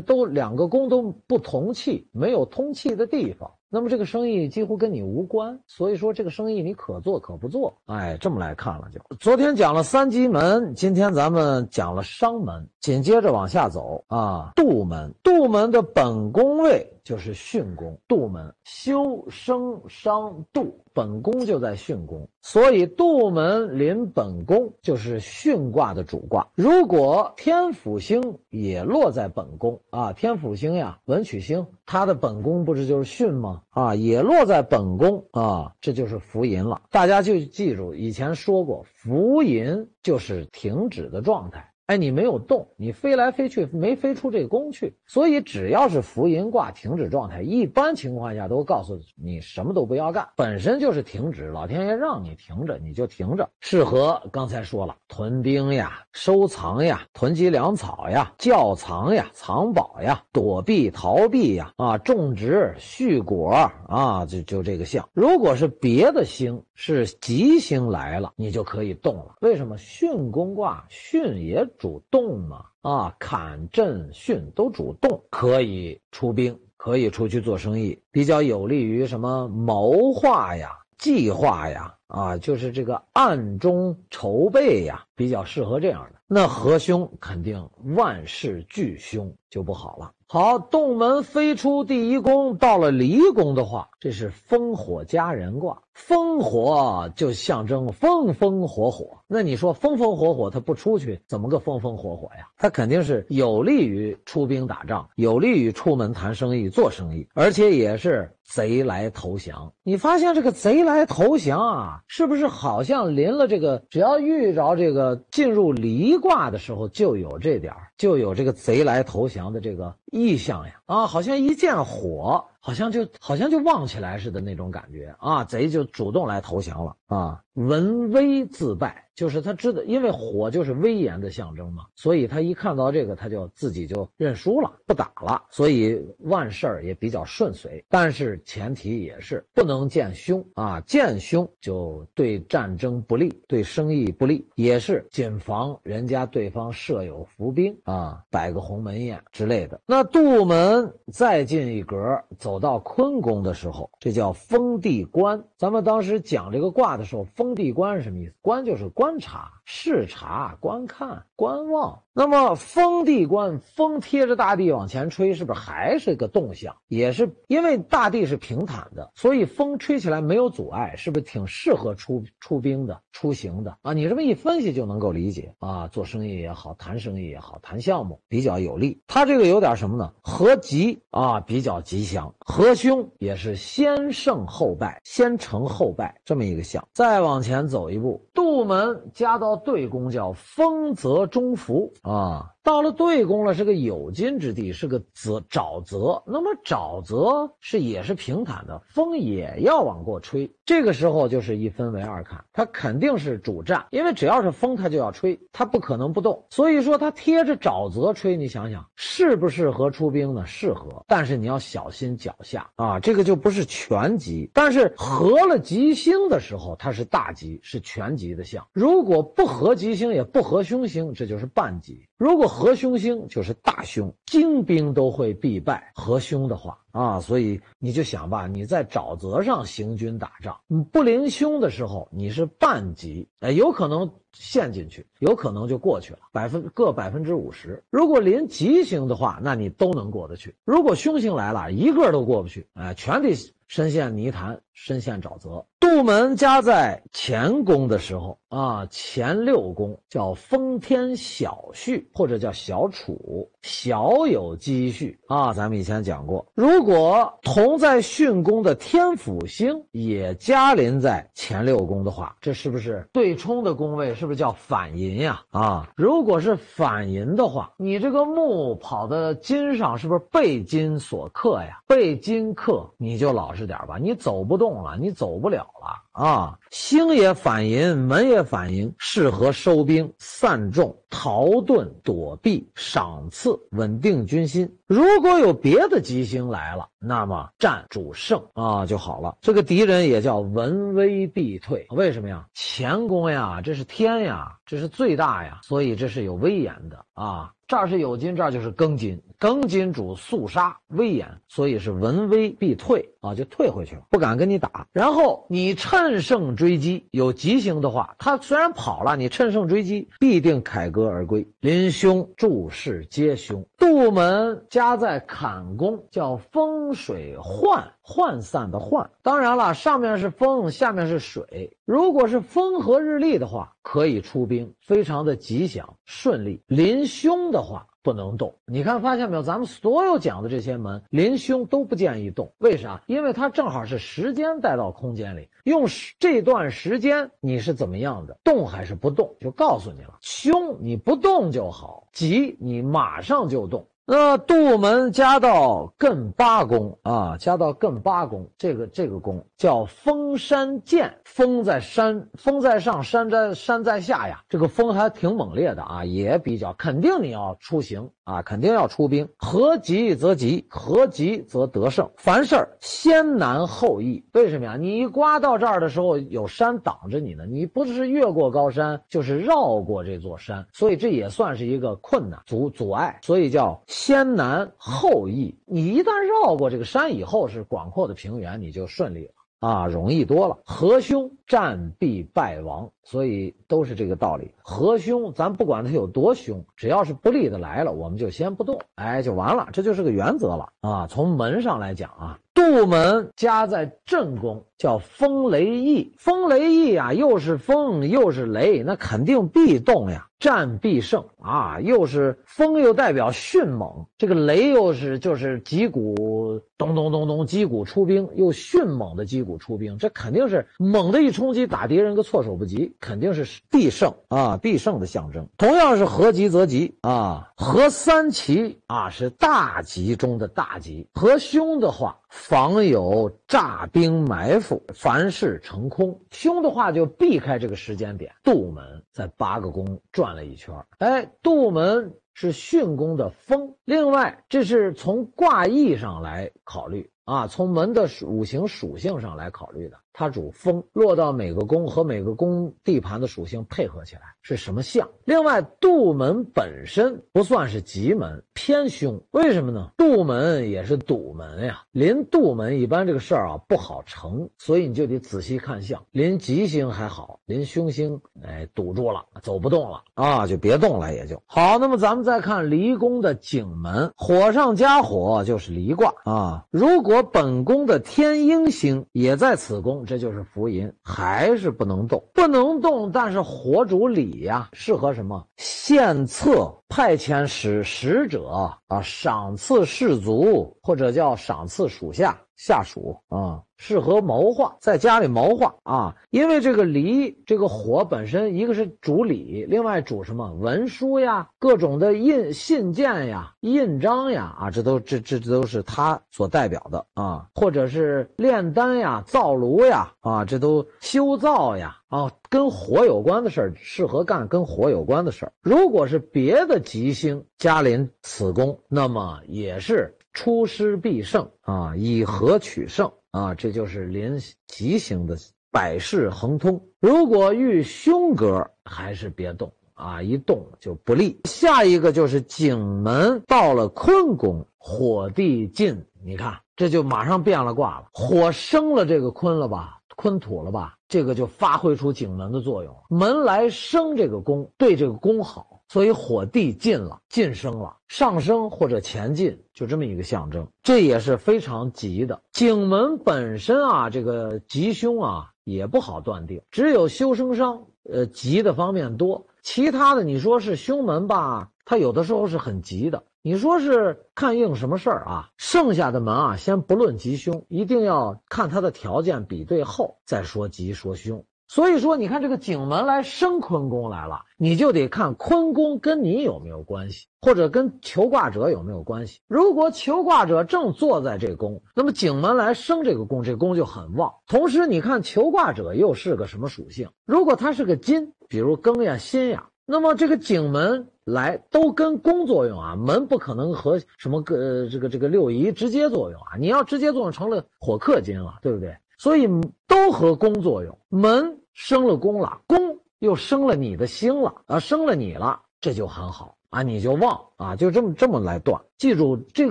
A: 都两个宫都不同气，没有通气的地方。那么这个生意几乎跟你无关，所以说这个生意你可做可不做。哎，这么来看了就。昨天讲了三吉门，今天咱们讲了商门，紧接着往下走啊，杜门。杜门的本宫位就是巽宫，杜门修生伤杜。本宫就在巽宫，所以杜门临本宫就是巽卦的主卦。如果天府星也落在本宫啊，天府星呀，文曲星，它的本宫不是就是巽吗？啊，也落在本宫啊，这就是福银了。大家就记住，以前说过，福银就是停止的状态。哎，你没有动，你飞来飞去，没飞出这个宫去，所以只要是福银卦停止状态，一般情况下都告诉你什么都不要干，本身就是停止，老天爷让你停着，你就停着。适合刚才说了，屯兵呀，收藏呀，囤积粮草呀，窖藏呀，藏宝呀，躲避逃避呀，啊，种植蓄果啊，就就这个象。如果是别的星是吉星来了，你就可以动了。为什么？巽宫卦，巽也。主动嘛啊，坎震巽都主动，可以出兵，可以出去做生意，比较有利于什么谋划呀、计划呀啊，就是这个暗中筹备呀，比较适合这样的。那合凶肯定万事俱凶，就不好了。好，洞门飞出第一宫，到了离宫的话，这是烽火佳人卦。烽火就象征风风火火。那你说风风火火，他不出去，怎么个风风火火呀？他肯定是有利于出兵打仗，有利于出门谈生意、做生意，而且也是贼来投降。你发现这个贼来投降啊，是不是好像临了这个，只要遇着这个进入离卦的时候，就有这点儿就有这个贼来投降的这个意象呀？啊，好像一见火。好像就好像就旺起来似的那种感觉。啊，贼就主动来投降了。啊。闻威自败，就是他知道，因为火就是威严的象征嘛，所以他一看到这个，他就自己就认输了，不打了，所以万事儿也比较顺遂。但是前提也是不能见凶啊，见凶就对战争不利，对生意不利，也是谨防人家对方设有伏兵啊，摆个鸿门宴之类的。那杜门再进一格，走到坤宫的时候，这叫封地观。咱们当时讲这个卦的时候。封地观是什么意思？观就是观察、视察、观看、观望。那么风地观，风贴着大地往前吹，是不是还是个动向？也是因为大地是平坦的，所以风吹起来没有阻碍，是不是挺适合出出兵的、出行的啊？你这么一分析就能够理解啊。做生意也好，谈生意也好，谈项目比较有利。它这个有点什么呢？合吉啊，比较吉祥；合凶也是先胜后败，先成后败这么一个象。再往前走一步，杜门加到对公叫丰泽中福。啊，到了对宫了，是个有金之地，是个泽沼泽。那么沼泽是也是平坦的，风也要往过吹。这个时候就是一分为二看，它肯定是主战，因为只要是风，它就要吹，它不可能不动。所以说它贴着沼泽吹，你想想适不适合出兵呢？适合，但是你要小心脚下啊，这个就不是全吉。但是合了吉星的时候，它是大吉，是全吉的象。如果不合吉星，也不合凶星，这就是半吉。如果合凶星就是大凶，精兵都会必败。合凶的话啊，所以你就想吧，你在沼泽上行军打仗，不临凶的时候，你是半吉，哎，有可能陷进去，有可能就过去了，百分各百分之五十。如果临吉星的话，那你都能过得去。如果凶星来了，一个都过不去，哎，全得深陷泥潭，深陷沼泽。杜门加在乾宫的时候啊，乾六宫叫封天小畜，或者叫小处，小有积蓄啊。咱们以前讲过，如如果同在巽宫的天府星也加临在前六宫的话，这是不是对冲的宫位？是不是叫反寅呀？啊，如果是反寅的话，你这个木跑到金上，是不是被金所克呀？被金克，你就老实点吧，你走不动了，你走不了了。啊，星也反寅，门也反寅，适合收兵、散众、逃遁、躲避、赏赐、稳定军心。如果有别的吉星来了，那么战主胜啊就好了。这个敌人也叫文威必退，为什么呀？乾宫呀，这是天呀，这是最大呀，所以这是有威严的啊。这儿是有金，这儿就是庚金，庚金主肃杀威严，所以是文威必退啊，就退回去了，不敢跟你打。然后你趁胜追击，有吉星的话，他虽然跑了，你趁胜追击，必定凯歌而归。临凶注视皆凶，杜门家在坎宫，叫风水涣。涣散的涣，当然了，上面是风，下面是水。如果是风和日丽的话，可以出兵，非常的吉祥顺利。临凶的话，不能动。你看，发现没有？咱们所有讲的这些门，临凶都不建议动。为啥？因为它正好是时间带到空间里，用这段时间你是怎么样的，动还是不动，就告诉你了。凶你不动就好，吉你马上就动。那杜门加到艮八宫啊，加到艮八宫，这个这个宫叫封山剑，封在山，封在上，山在山在下呀。这个风还挺猛烈的啊，也比较肯定你要出行啊，肯定要出兵。合吉则吉，合吉则得胜。凡事儿先难后易，为什么呀？你一刮到这儿的时候，有山挡着你呢，你不是越过高山，就是绕过这座山，所以这也算是一个困难阻阻碍，所以叫。先难后易，你一旦绕过这个山以后，是广阔的平原，你就顺利了啊，容易多了。合凶战必败亡，所以都是这个道理。合凶，咱不管它有多凶，只要是不利的来了，我们就先不动，哎，就完了，这就是个原则了啊。从门上来讲啊，杜门加在正宫，叫风雷翼，风雷翼啊，又是风又是雷，那肯定必动呀。战必胜啊！又是风，又代表迅猛；这个雷又是就是击鼓，咚咚咚咚，击鼓出兵，又迅猛的击鼓出兵，这肯定是猛的一冲击，打敌人个措手不及，肯定是必胜啊！必胜的象征。同样是合吉则吉啊，合三奇啊是大吉中的大吉，合凶的话。防有诈兵埋伏，凡事成空。凶的话就避开这个时间点。杜门在八个宫转转了一圈，哎，杜门是巽宫的风。另外，这是从卦意上来考虑啊，从门的属五行属性上来考虑的。它主风，落到每个宫和每个宫地盘的属性配合起来是什么象？另外，杜门本身不算是吉门，偏凶。为什么呢？杜门也是堵门呀，临杜门一般这个事儿啊不好成，所以你就得仔细看相。临吉星还好，临凶星，哎，堵住了，走不动了啊，就别动了，也就好。那么咱们再看离宫的景门，火上加火就是离卦啊。如果本宫的天鹰星也在此宫。这就是福音，还是不能动，不能动。但是火主礼呀，适合什么？献策、派遣使使者啊，赏赐士卒，或者叫赏赐属下。下属啊，适合谋划，在家里谋划啊，因为这个离这个火本身，一个是主理，另外主什么文书呀，各种的印信件呀、印章呀啊，这都这这这都是他所代表的啊，或者是炼丹呀、造炉呀啊，这都修造呀啊，跟火有关的事儿，适合干跟火有关的事儿。如果是别的吉星加临此宫，那么也是。出师必胜啊，以和取胜啊，这就是临吉星的百事亨通。如果遇凶格，还是别动啊，一动就不利。下一个就是景门到了坤宫，火地进，你看这就马上变了卦了，火生了这个坤了吧，坤土了吧，这个就发挥出景门的作用，门来生这个宫，对这个宫好。所以火地进了，晋升了，上升或者前进，就这么一个象征，这也是非常吉的。景门本身啊，这个吉凶啊，也不好断定。只有修生伤，呃，吉的方面多，其他的你说是凶门吧，它有的时候是很急的。你说是看应什么事儿啊？剩下的门啊，先不论吉凶，一定要看它的条件比对后再说吉说凶。所以说，你看这个景门来生坤宫来了，你就得看坤宫跟你有没有关系，或者跟求卦者有没有关系。如果求卦者正坐在这宫，那么景门来生这个宫，这宫就很旺。同时，你看求卦者又是个什么属性？如果他是个金，比如庚呀、辛呀，那么这个景门来都跟宫作用啊，门不可能和什么个这个这个六仪直接作用啊。你要直接作用成了火克金了，对不对？所以都和宫作用，门。生了宫了，宫又生了你的星了啊，生了你了，这就很好啊，你就旺啊，就这么这么来断。记住，这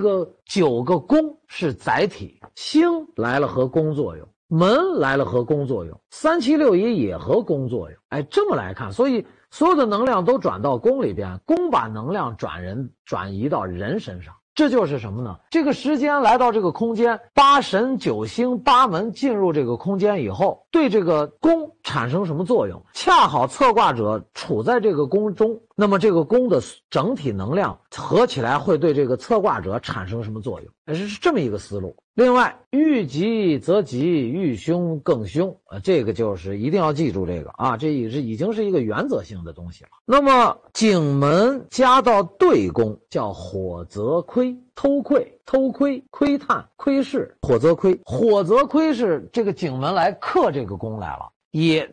A: 个九个宫是载体，星来了和宫作用，门来了和宫作用，三七六一也和宫作用。哎，这么来看，所以所有的能量都转到宫里边，宫把能量转人转移到人身上。这就是什么呢？这个时间来到这个空间，八神九星八门进入这个空间以后，对这个宫产生什么作用？恰好测卦者处在这个宫中，那么这个宫的整体能量合起来会对这个测卦者产生什么作用？是是这么一个思路。另外，遇吉则吉，遇凶更凶啊！这个就是一定要记住这个啊，这也是已经是一个原则性的东西了。那么景门加到对宫，叫火则亏，偷窥、偷窥、窥探、窥视，火则亏，火则亏是这个景门来克这个宫来了。也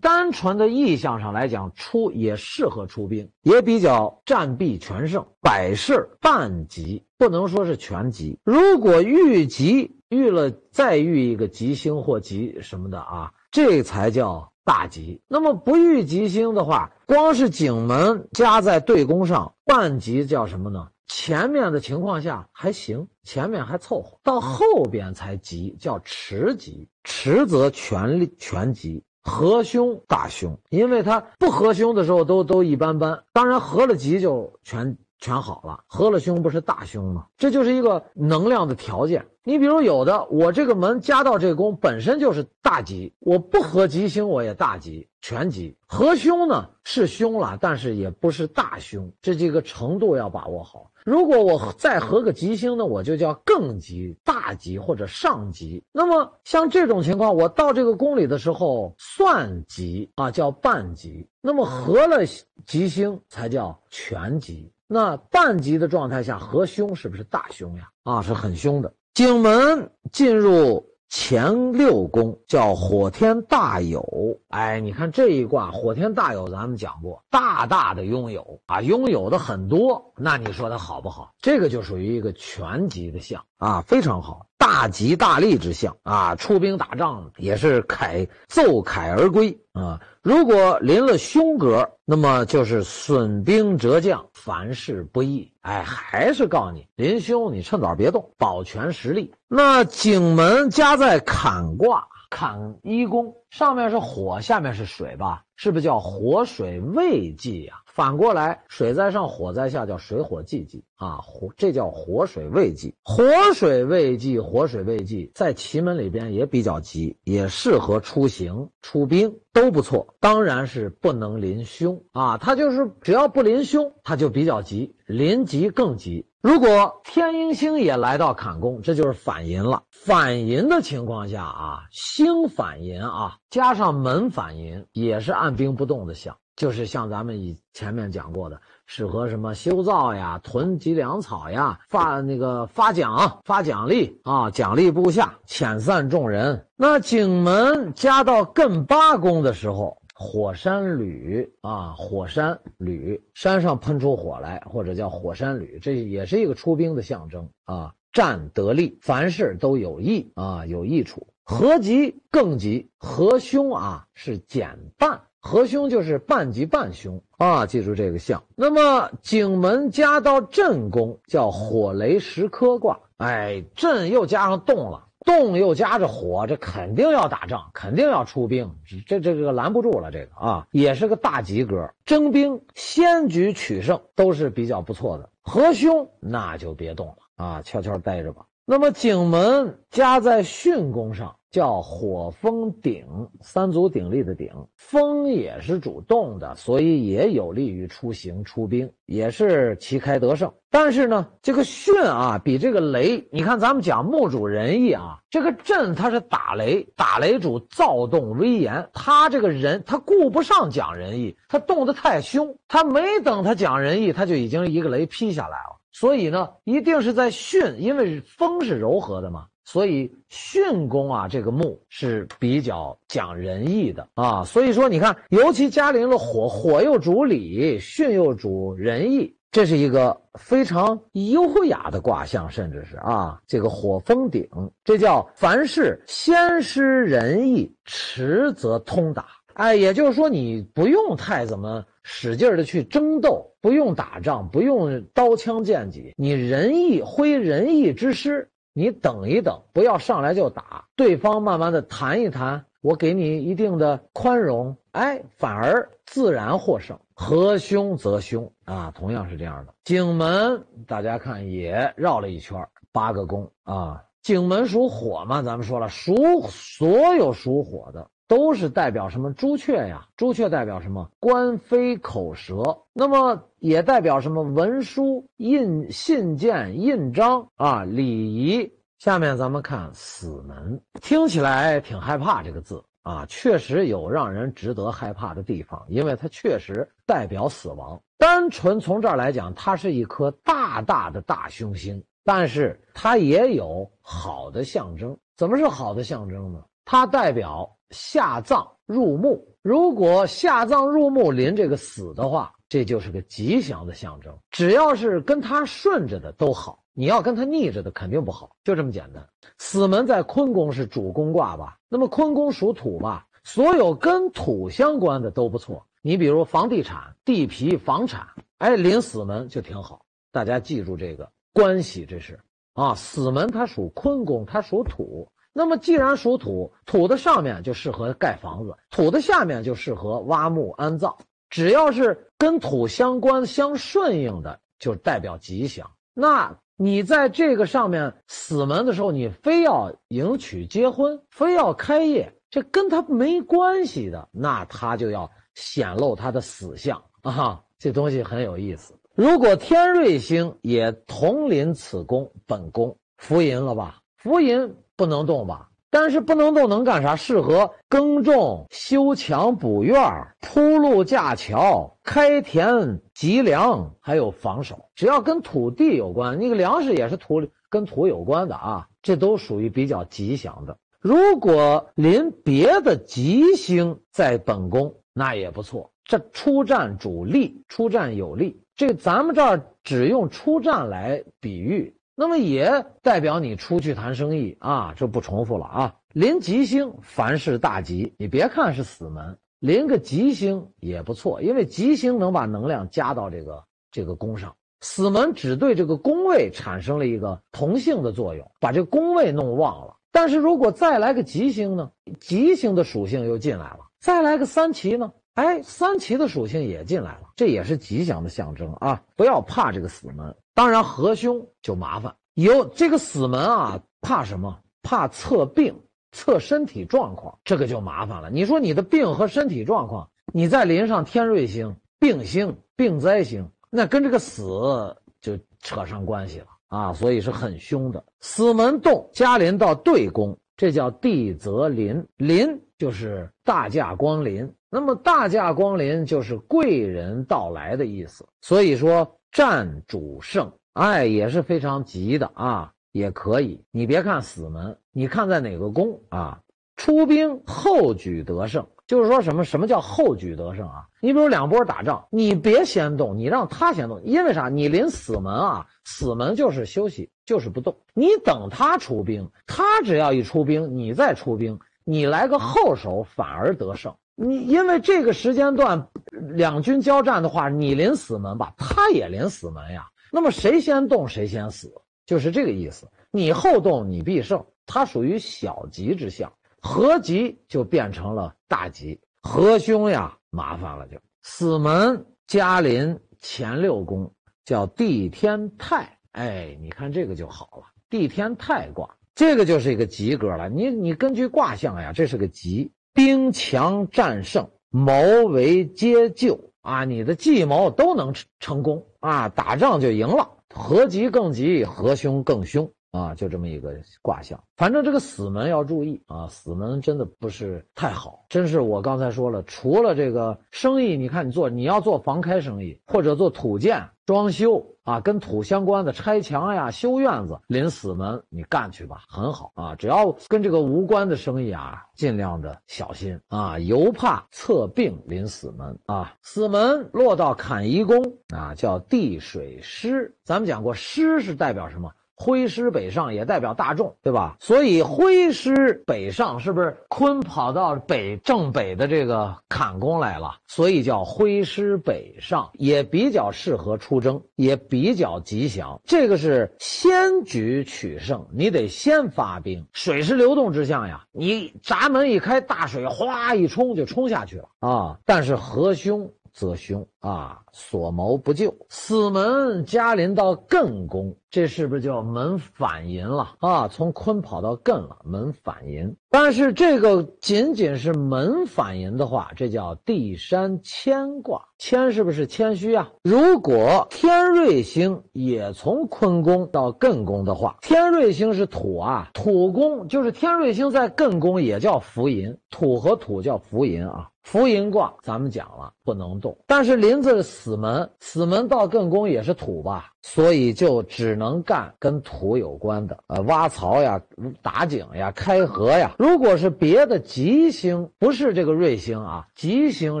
A: 单纯的意象上来讲，出也适合出兵，也比较战必全胜，百事半吉，不能说是全吉。如果遇吉遇了，再遇一个吉星或吉什么的啊，这才叫大吉。那么不遇吉星的话，光是景门加在对宫上，半吉叫什么呢？前面的情况下还行，前面还凑合，到后边才急，叫迟急，迟则全力全急，合凶大凶。因为他不合凶的时候都都一般般，当然合了急就全全好了。合了凶不是大凶吗？这就是一个能量的条件。你比如有的，我这个门加到这宫本身就是大吉，我不合吉星我也大吉全吉。合凶呢是凶了，但是也不是大凶，这几个程度要把握好。如果我再合个吉星呢，我就叫更吉、大吉或者上吉。那么像这种情况，我到这个宫里的时候算吉啊，叫半吉。那么合了吉星才叫全吉。那半吉的状态下合凶是不是大凶呀？啊，是很凶的。景门进入。前六宫叫火天大有，哎，你看这一卦火天大有，咱们讲过，大大的拥有啊，拥有的很多，那你说它好不好？这个就属于一个全吉的象啊，非常好，大吉大利之象啊，出兵打仗也是凯奏凯而归啊。如果临了凶格，那么就是损兵折将，凡事不易。哎，还是告诉你，临凶你趁早别动，保全实力。那景门加在坎卦，坎一宫，上面是火，下面是水吧？是不是叫火水未济呀？反过来，水在上，火在下，叫水火既济啊！火，这叫火水未济。火水未济，火水未济，在奇门里边也比较急，也适合出行、出兵，都不错。当然是不能临凶啊！它就是只要不临凶，它就比较急；临吉更急。如果天阴星也来到坎宫，这就是反寅了。反寅的情况下啊，星反寅啊，加上门反寅，也是按兵不动的象。就是像咱们以前面讲过的，适合什么修造呀、囤积粮草呀、发那个发奖、发奖励啊、奖励部下、遣散众人。那景门加到艮八宫的时候，火山铝啊，火山铝，山上喷出火来，或者叫火山铝，这也是一个出兵的象征啊，战得利，凡事都有益啊，有益处。合吉更吉，合凶啊是减半。合凶就是半吉半凶啊，记住这个象。那么景门加到震宫叫火雷石科卦，哎，震又加上动了，动又加着火，这肯定要打仗，肯定要出兵，这这这个拦不住了，这个啊，也是个大及格，征兵先举取胜都是比较不错的。何兄那就别动了啊，悄悄待着吧。那么景门加在巽宫上。叫火风鼎，三足鼎立的鼎，风也是主动的，所以也有利于出行出兵，也是旗开得胜。但是呢，这个巽啊，比这个雷，你看咱们讲木主仁义啊，这个震它是打雷，打雷主躁动威严，他这个人他顾不上讲仁义，他动得太凶，他没等他讲仁义，他就已经一个雷劈下来了。所以呢，一定是在巽，因为风是柔和的嘛，所以巽宫啊，这个木是比较讲仁义的啊。所以说，你看，尤其加临了火，火又主礼，巽又主仁义，这是一个非常优雅的卦象，甚至是啊，这个火封顶，这叫凡事先施仁义，迟则通达。哎，也就是说，你不用太怎么使劲的去争斗，不用打仗，不用刀枪剑戟，你仁义挥仁义之师，你等一等，不要上来就打，对方慢慢的谈一谈，我给你一定的宽容，哎，反而自然获胜。和凶则凶啊，同样是这样的。景门大家看也绕了一圈，八个宫啊，景门属火嘛，咱们说了，属所有属火的。都是代表什么？朱雀呀，朱雀代表什么？官非口舌，那么也代表什么？文书、印信件、印章啊，礼仪。下面咱们看死门，听起来挺害怕这个字啊，确实有让人值得害怕的地方，因为它确实代表死亡。单纯从这儿来讲，它是一颗大大的大凶星，但是它也有好的象征。怎么是好的象征呢？它代表。下葬入墓，如果下葬入墓临这个死的话，这就是个吉祥的象征。只要是跟他顺着的都好，你要跟他逆着的肯定不好，就这么简单。死门在坤宫是主宫卦吧？那么坤宫属土吧？所有跟土相关的都不错。你比如房地产、地皮、房产，哎，临死门就挺好。大家记住这个关系，这是啊，死门它属坤宫，它属土。那么，既然属土，土的上面就适合盖房子，土的下面就适合挖墓安葬。只要是跟土相关、相顺应的，就代表吉祥。那你在这个上面死门的时候，你非要迎娶结婚，非要开业，这跟他没关系的，那他就要显露他的死相啊。这东西很有意思。如果天瑞星也同临此宫本宫，福银了吧？福银。不能动吧？但是不能动能干啥？适合耕种、修墙补院、铺路架桥、开田集粮，还有防守。只要跟土地有关，那个粮食也是土跟土有关的啊，这都属于比较吉祥的。如果临别的吉星在本宫，那也不错。这出战主力，出战有利。这咱们这儿只用出战来比喻。那么也代表你出去谈生意啊，这不重复了啊。临吉星，凡事大吉。你别看是死门，临个吉星也不错，因为吉星能把能量加到这个这个宫上。死门只对这个宫位产生了一个同性的作用，把这个宫位弄旺了。但是如果再来个吉星呢？吉星的属性又进来了。再来个三奇呢？哎，三奇的属性也进来了，这也是吉祥的象征啊！不要怕这个死门。当然，合凶就麻烦。有这个死门啊，怕什么？怕测病、测身体状况，这个就麻烦了。你说你的病和身体状况，你再临上天瑞星、病星、病灾星，那跟这个死就扯上关系了啊！所以是很凶的。死门动，加临到对宫，这叫地泽临。临就是大驾光临，那么大驾光临就是贵人到来的意思。所以说。战主胜，哎，也是非常急的啊，也可以。你别看死门，你看在哪个宫啊？出兵后举得胜，就是说什么？什么叫后举得胜啊？你比如两波打仗，你别先动，你让他先动，因为啥？你临死门啊，死门就是休息，就是不动。你等他出兵，他只要一出兵，你再出兵，你来个后手，反而得胜。你因为这个时间段两军交战的话，你临死门吧，他也临死门呀。那么谁先动谁先死，就是这个意思。你后动你必胜，它属于小吉之象，合吉就变成了大吉，合凶呀麻烦了就。死门加临前六宫叫地天泰，哎，你看这个就好了。地天泰卦这个就是一个吉格了。你你根据卦象呀，这是个吉，兵强战胜，谋为皆就啊，你的计谋都能成功啊，打仗就赢了。和吉更吉，和凶更凶。啊，就这么一个卦象，反正这个死门要注意啊，死门真的不是太好，真是我刚才说了，除了这个生意，你看你做你要做房开生意或者做土建装修啊，跟土相关的拆墙呀、修院子临死门，你干去吧，很好啊。只要跟这个无关的生意啊，尽量的小心啊，尤怕测病临死门啊。死门落到坎一宫啊，叫地水湿。咱们讲过，湿是代表什么？挥师北上也代表大众，对吧？所以挥师北上是不是坤跑到北正北的这个坎宫来了？所以叫挥师北上，也比较适合出征，也比较吉祥。这个是先举取胜，你得先发兵。水是流动之象呀，你闸门一开，大水哗一冲就冲下去了啊！但是合凶则凶啊，所谋不就。死门加临到艮宫。这是不是叫门反寅了啊？从坤跑到艮了，门反寅。但是这个仅仅是门反寅的话，这叫地山谦卦。谦是不是谦虚啊？如果天瑞星也从坤宫到艮宫的话，天瑞星是土啊，土宫就是天瑞星在艮宫也叫福寅，土和土叫福寅啊。福银卦咱们讲了不能动，但是临子死门，死门到艮宫也是土吧，所以就只能干跟土有关的，呃，挖槽呀、打井呀、开河呀。如果是别的吉星，不是这个瑞星啊，吉星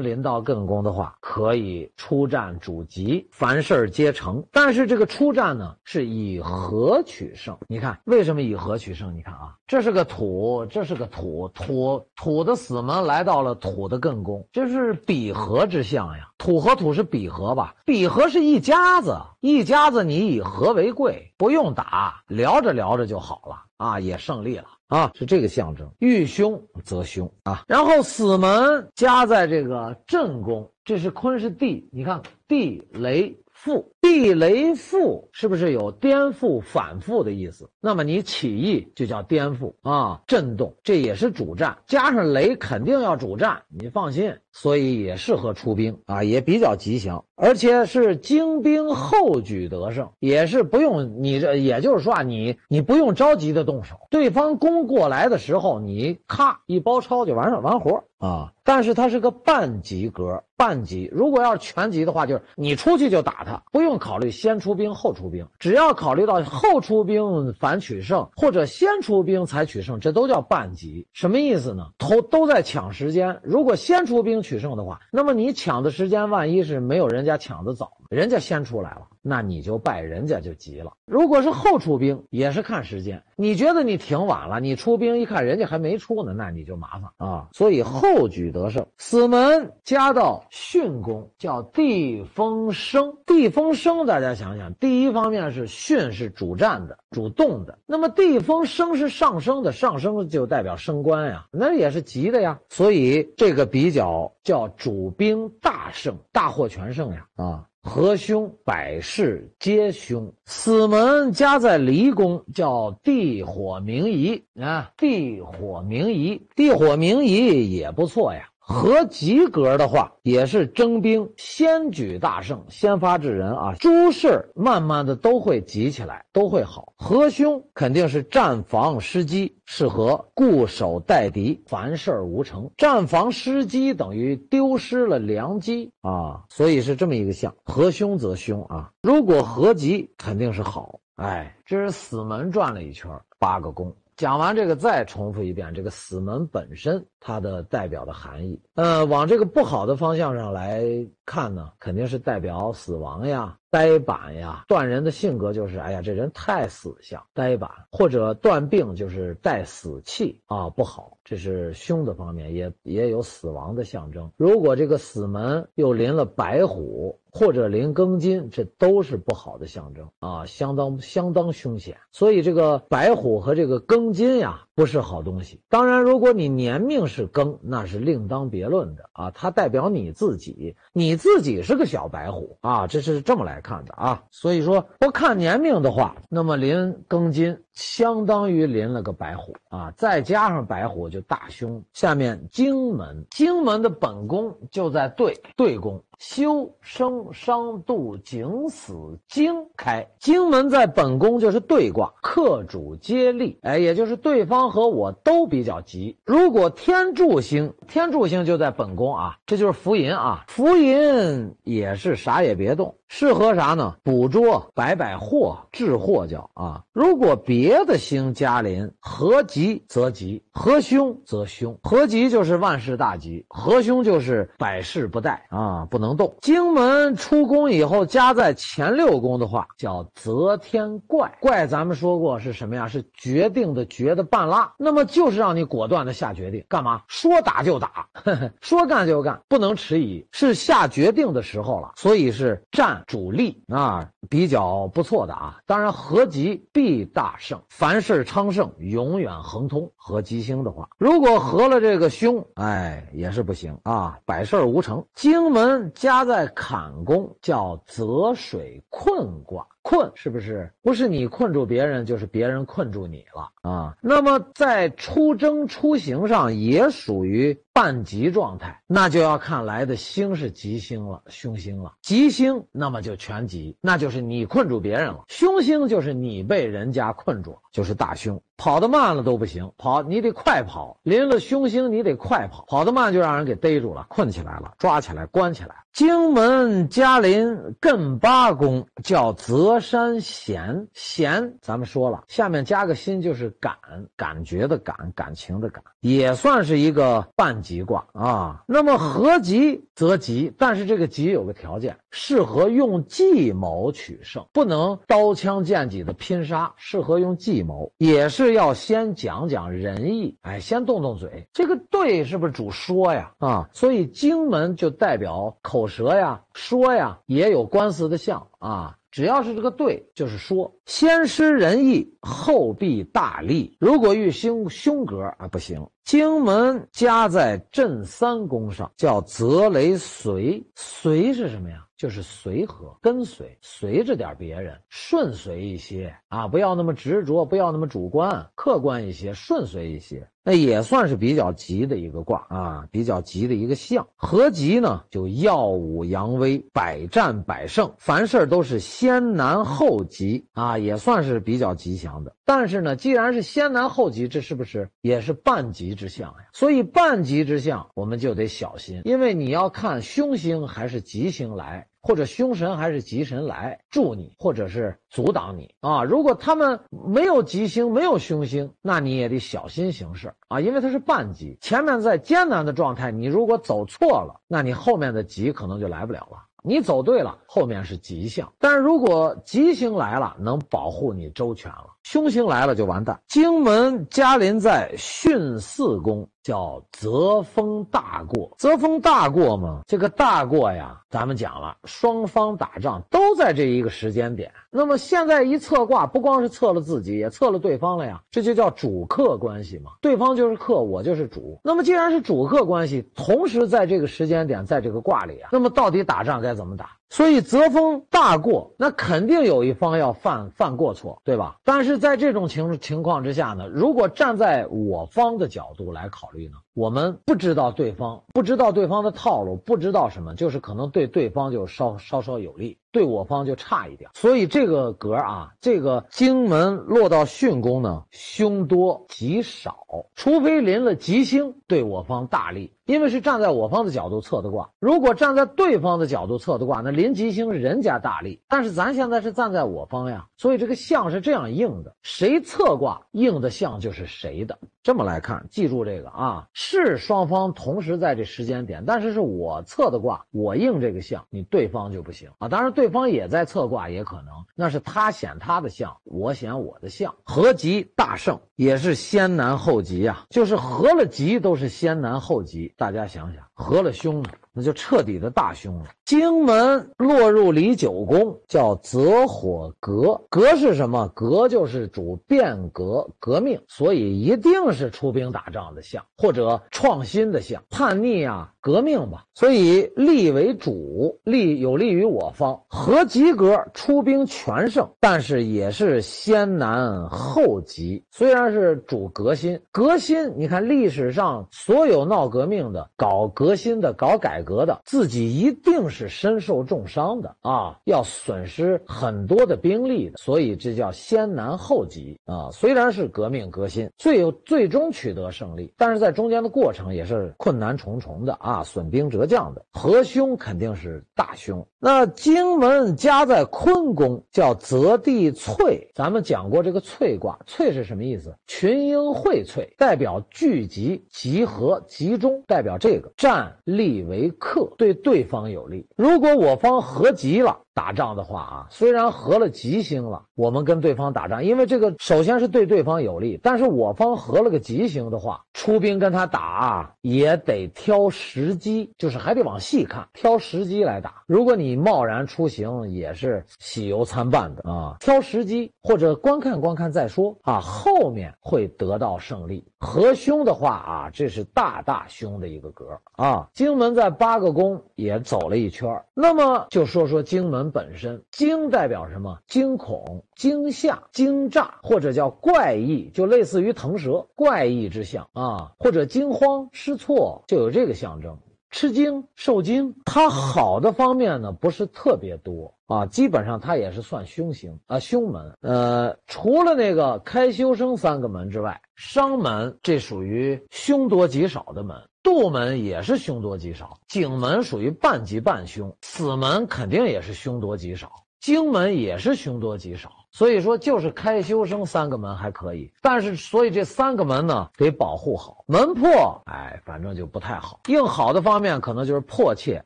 A: 临到艮宫的话，可以出战主吉，凡事皆成。但是这个出战呢，是以和取胜。你看为什么以和取胜？你看啊，这是个土，这是个土，土土的死门来到了土的艮。宫，这是比合之象呀。土和土是比和吧？比和是一家子，一家子你以和为贵，不用打，聊着聊着就好了啊，也胜利了啊，是这个象征。遇凶则凶啊。然后死门加在这个震宫，这是坤是地，你看地雷。复地雷复是不是有颠覆、反复的意思？那么你起义就叫颠覆啊，震动，这也是主战，加上雷肯定要主战，你放心，所以也适合出兵啊，也比较吉祥，而且是精兵后举得胜，也是不用你这，也就是说啊，你你不用着急的动手，对方攻过来的时候，你咔一包抄就完事完活啊。但是它是个半级格，半级。如果要是全级的话，就是你出去就打他，不用考虑先出兵后出兵，只要考虑到后出兵反取胜，或者先出兵才取胜，这都叫半级。什么意思呢？都都在抢时间。如果先出兵取胜的话，那么你抢的时间万一是没有人家抢的早，人家先出来了。那你就败人家就急了。如果是后出兵，也是看时间。你觉得你挺晚了，你出兵一看人家还没出呢，那你就麻烦啊。所以后举得胜。死门加到巽宫，叫地风生。地风生，大家想想，第一方面是巽是主战的、主动的，那么地风生是上升的，上升就代表升官呀，那也是急的呀。所以这个比较叫主兵大胜，大获全胜呀啊。合凶，百事皆凶。死门加在离宫，叫地火明夷啊，地火明夷，地火明夷也不错呀。合及格的话，也是征兵先举大胜，先发制人啊！诸事慢慢的都会急起来，都会好。合凶肯定是战防失机，适合固守待敌，凡事无成。战防失机等于丢失了良机啊，所以是这么一个象。合凶则凶啊，如果合吉肯定是好。哎，这是死门转了一圈，八个宫。讲完这个，再重复一遍这个死门本身它的代表的含义。呃，往这个不好的方向上来看呢，肯定是代表死亡呀。呆板呀，断人的性格就是，哎呀，这人太死相，呆板，或者断病就是带死气啊，不好，这是凶的方面，也也有死亡的象征。如果这个死门又临了白虎或者临庚金，这都是不好的象征啊，相当相当凶险。所以这个白虎和这个庚金呀，不是好东西。当然，如果你年命是庚，那是另当别论的啊，它代表你自己，你自己是个小白虎啊，这是这么来。看的啊。所以说，不看年龄的话，那么临庚金相当于临了个白虎啊，再加上白虎就大凶。下面荆门，荆门的本宫就在对对宫。修生伤度景死经开，经门在本宫就是对卦，克主接利，哎，也就是对方和我都比较急。如果天柱星，天柱星就在本宫啊，这就是福银啊，福银也是啥也别动。适合啥呢？捕捉摆摆货，治货叫啊。如果别的星加临，合吉则吉，合凶则凶。合吉就是万事大吉，合凶就是百事不殆啊，不能动。荆门出宫以后加在前六宫的话，叫择天怪。怪咱们说过是什么呀？是决定的决的半拉，那么就是让你果断的下决定，干嘛？说打就打呵呵，说干就干，不能迟疑，是下决定的时候了。所以是战。主力啊，比较不错的啊。当然，合吉必大胜，凡事昌盛，永远亨通。合吉星的话，如果合了这个凶，哎，也是不行啊，百事无成。荆门加在坎宫，叫泽水困卦。困是不是不是你困住别人，就是别人困住你了啊？那么在出征出行上也属于半吉状态，那就要看来的星是吉星了，凶星了。吉星那么就全吉，那就是你困住别人了；凶星就是你被人家困住了，就是大凶。跑得慢了都不行，跑你得快跑。临了凶星，你得快跑，跑得慢就让人给逮住了，困起来了，抓起来，关起来。荆门嘉临艮八宫，叫泽山咸咸。咱们说了，下面加个心就是感，感觉的感，感情的感，也算是一个半吉卦啊。那么合吉则吉，但是这个吉有个条件，适合用计谋取胜，不能刀枪剑戟的拼杀，适合用计谋，也是。要先讲讲仁义，哎，先动动嘴。这个对是不是主说呀？啊，所以经门就代表口舌呀，说呀，也有官司的相啊。只要是这个对，就是说，先施仁义，后必大利。如果遇凶凶格啊，不行。经门加在震三宫上，叫泽雷随。随是什么呀？就是随和，跟随，随着点别人，顺随一些啊，不要那么执着，不要那么主观，客观一些，顺随一些。那也算是比较吉的一个卦啊，比较吉的一个象。何吉呢？就耀武扬威，百战百胜，凡事都是先难后吉啊，也算是比较吉祥的。但是呢，既然是先难后吉，这是不是也是半吉之象呀？所以半吉之象，我们就得小心，因为你要看凶星还是吉星来。或者凶神还是吉神来助你，或者是阻挡你啊？如果他们没有吉星，没有凶星，那你也得小心行事啊，因为它是半吉，前面在艰难的状态，你如果走错了，那你后面的吉可能就来不了了。你走对了，后面是吉象，但是如果吉星来了，能保护你周全了；凶星来了就完蛋。荆门嘉临在巽四宫。叫泽风大过，泽风大过嘛？这个大过呀，咱们讲了，双方打仗都在这一个时间点。那么现在一测卦，不光是测了自己，也测了对方了呀。这就叫主客关系嘛，对方就是客，我就是主。那么既然是主客关系，同时在这个时间点，在这个卦里啊，那么到底打仗该怎么打？所以泽风大过，那肯定有一方要犯犯过错，对吧？但是在这种情情况之下呢，如果站在我方的角度来考虑呢？我们不知道对方，不知道对方的套路，不知道什么，就是可能对对方就稍稍稍有利，对我方就差一点。所以这个格啊，这个荆门落到巽宫呢，凶多吉少，除非临了吉星，对我方大利。因为是站在我方的角度测的卦，如果站在对方的角度测的卦，那临吉星人家大利。但是咱现在是站在我方呀，所以这个象是这样应的，谁测卦应的象就是谁的。这么来看，记住这个啊，是双方同时在这时间点，但是是我测的卦，我应这个相，你对方就不行啊。当然对方也在测卦，也可能那是他显他的相，我显我的相，合吉大胜也是先难后吉啊，就是合了吉都是先难后吉。大家想想，合了凶了？那就彻底的大凶了。荆门落入离九宫，叫泽火革。革是什么？革就是主变革、革命，所以一定是出兵打仗的象，或者创新的象，叛逆啊，革命吧。所以利为主，利有利于我方。合及格，出兵全胜，但是也是先难后急。虽然是主革新，革新，你看历史上所有闹革命的、搞革新的、搞改革的，自己一定是。身受重伤的啊，要损失很多的兵力的，所以这叫先难后急啊。虽然是革命革新，最最终取得胜利，但是在中间的过程也是困难重重的啊，损兵折将的。和凶肯定是大凶。那荆门加在坤宫，叫泽地萃。咱们讲过这个萃卦，萃是什么意思？群英荟萃，代表聚集、集合、集中，代表这个战利为克，对对方有利。如果我方合集了。打仗的话啊，虽然合了吉星了，我们跟对方打仗，因为这个首先是对对方有利，但是我方合了个吉星的话，出兵跟他打也得挑时机，就是还得往细看，挑时机来打。如果你贸然出行，也是喜忧参半的啊。挑时机或者观看观看再说啊，后面会得到胜利。合凶的话啊，这是大大凶的一个格啊。荆门在八个宫也走了一圈，那么就说说荆门。门本身惊代表什么？惊恐、惊吓、惊乍，或者叫怪异，就类似于腾蛇，怪异之象啊，或者惊慌失措，就有这个象征。吃惊、受惊，它好的方面呢不是特别多啊，基本上它也是算凶星啊，凶门。呃，除了那个开修生三个门之外，伤门这属于凶多吉少的门。杜门也是凶多吉少，景门属于半吉半凶，死门肯定也是凶多吉少，荆门也是凶多吉少。所以说，就是开修生三个门还可以，但是所以这三个门呢得保护好，门破，哎，反正就不太好。硬好的方面可能就是迫切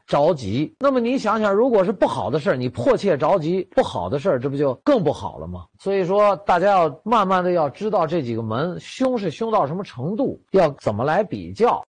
A: 着急。那么你想想，如果是不好的事儿，你迫切着急，不好的事儿，这不就更不好了吗？所以说，大家要慢慢的要知道这几个门凶是凶到什么程度，要怎么来比较。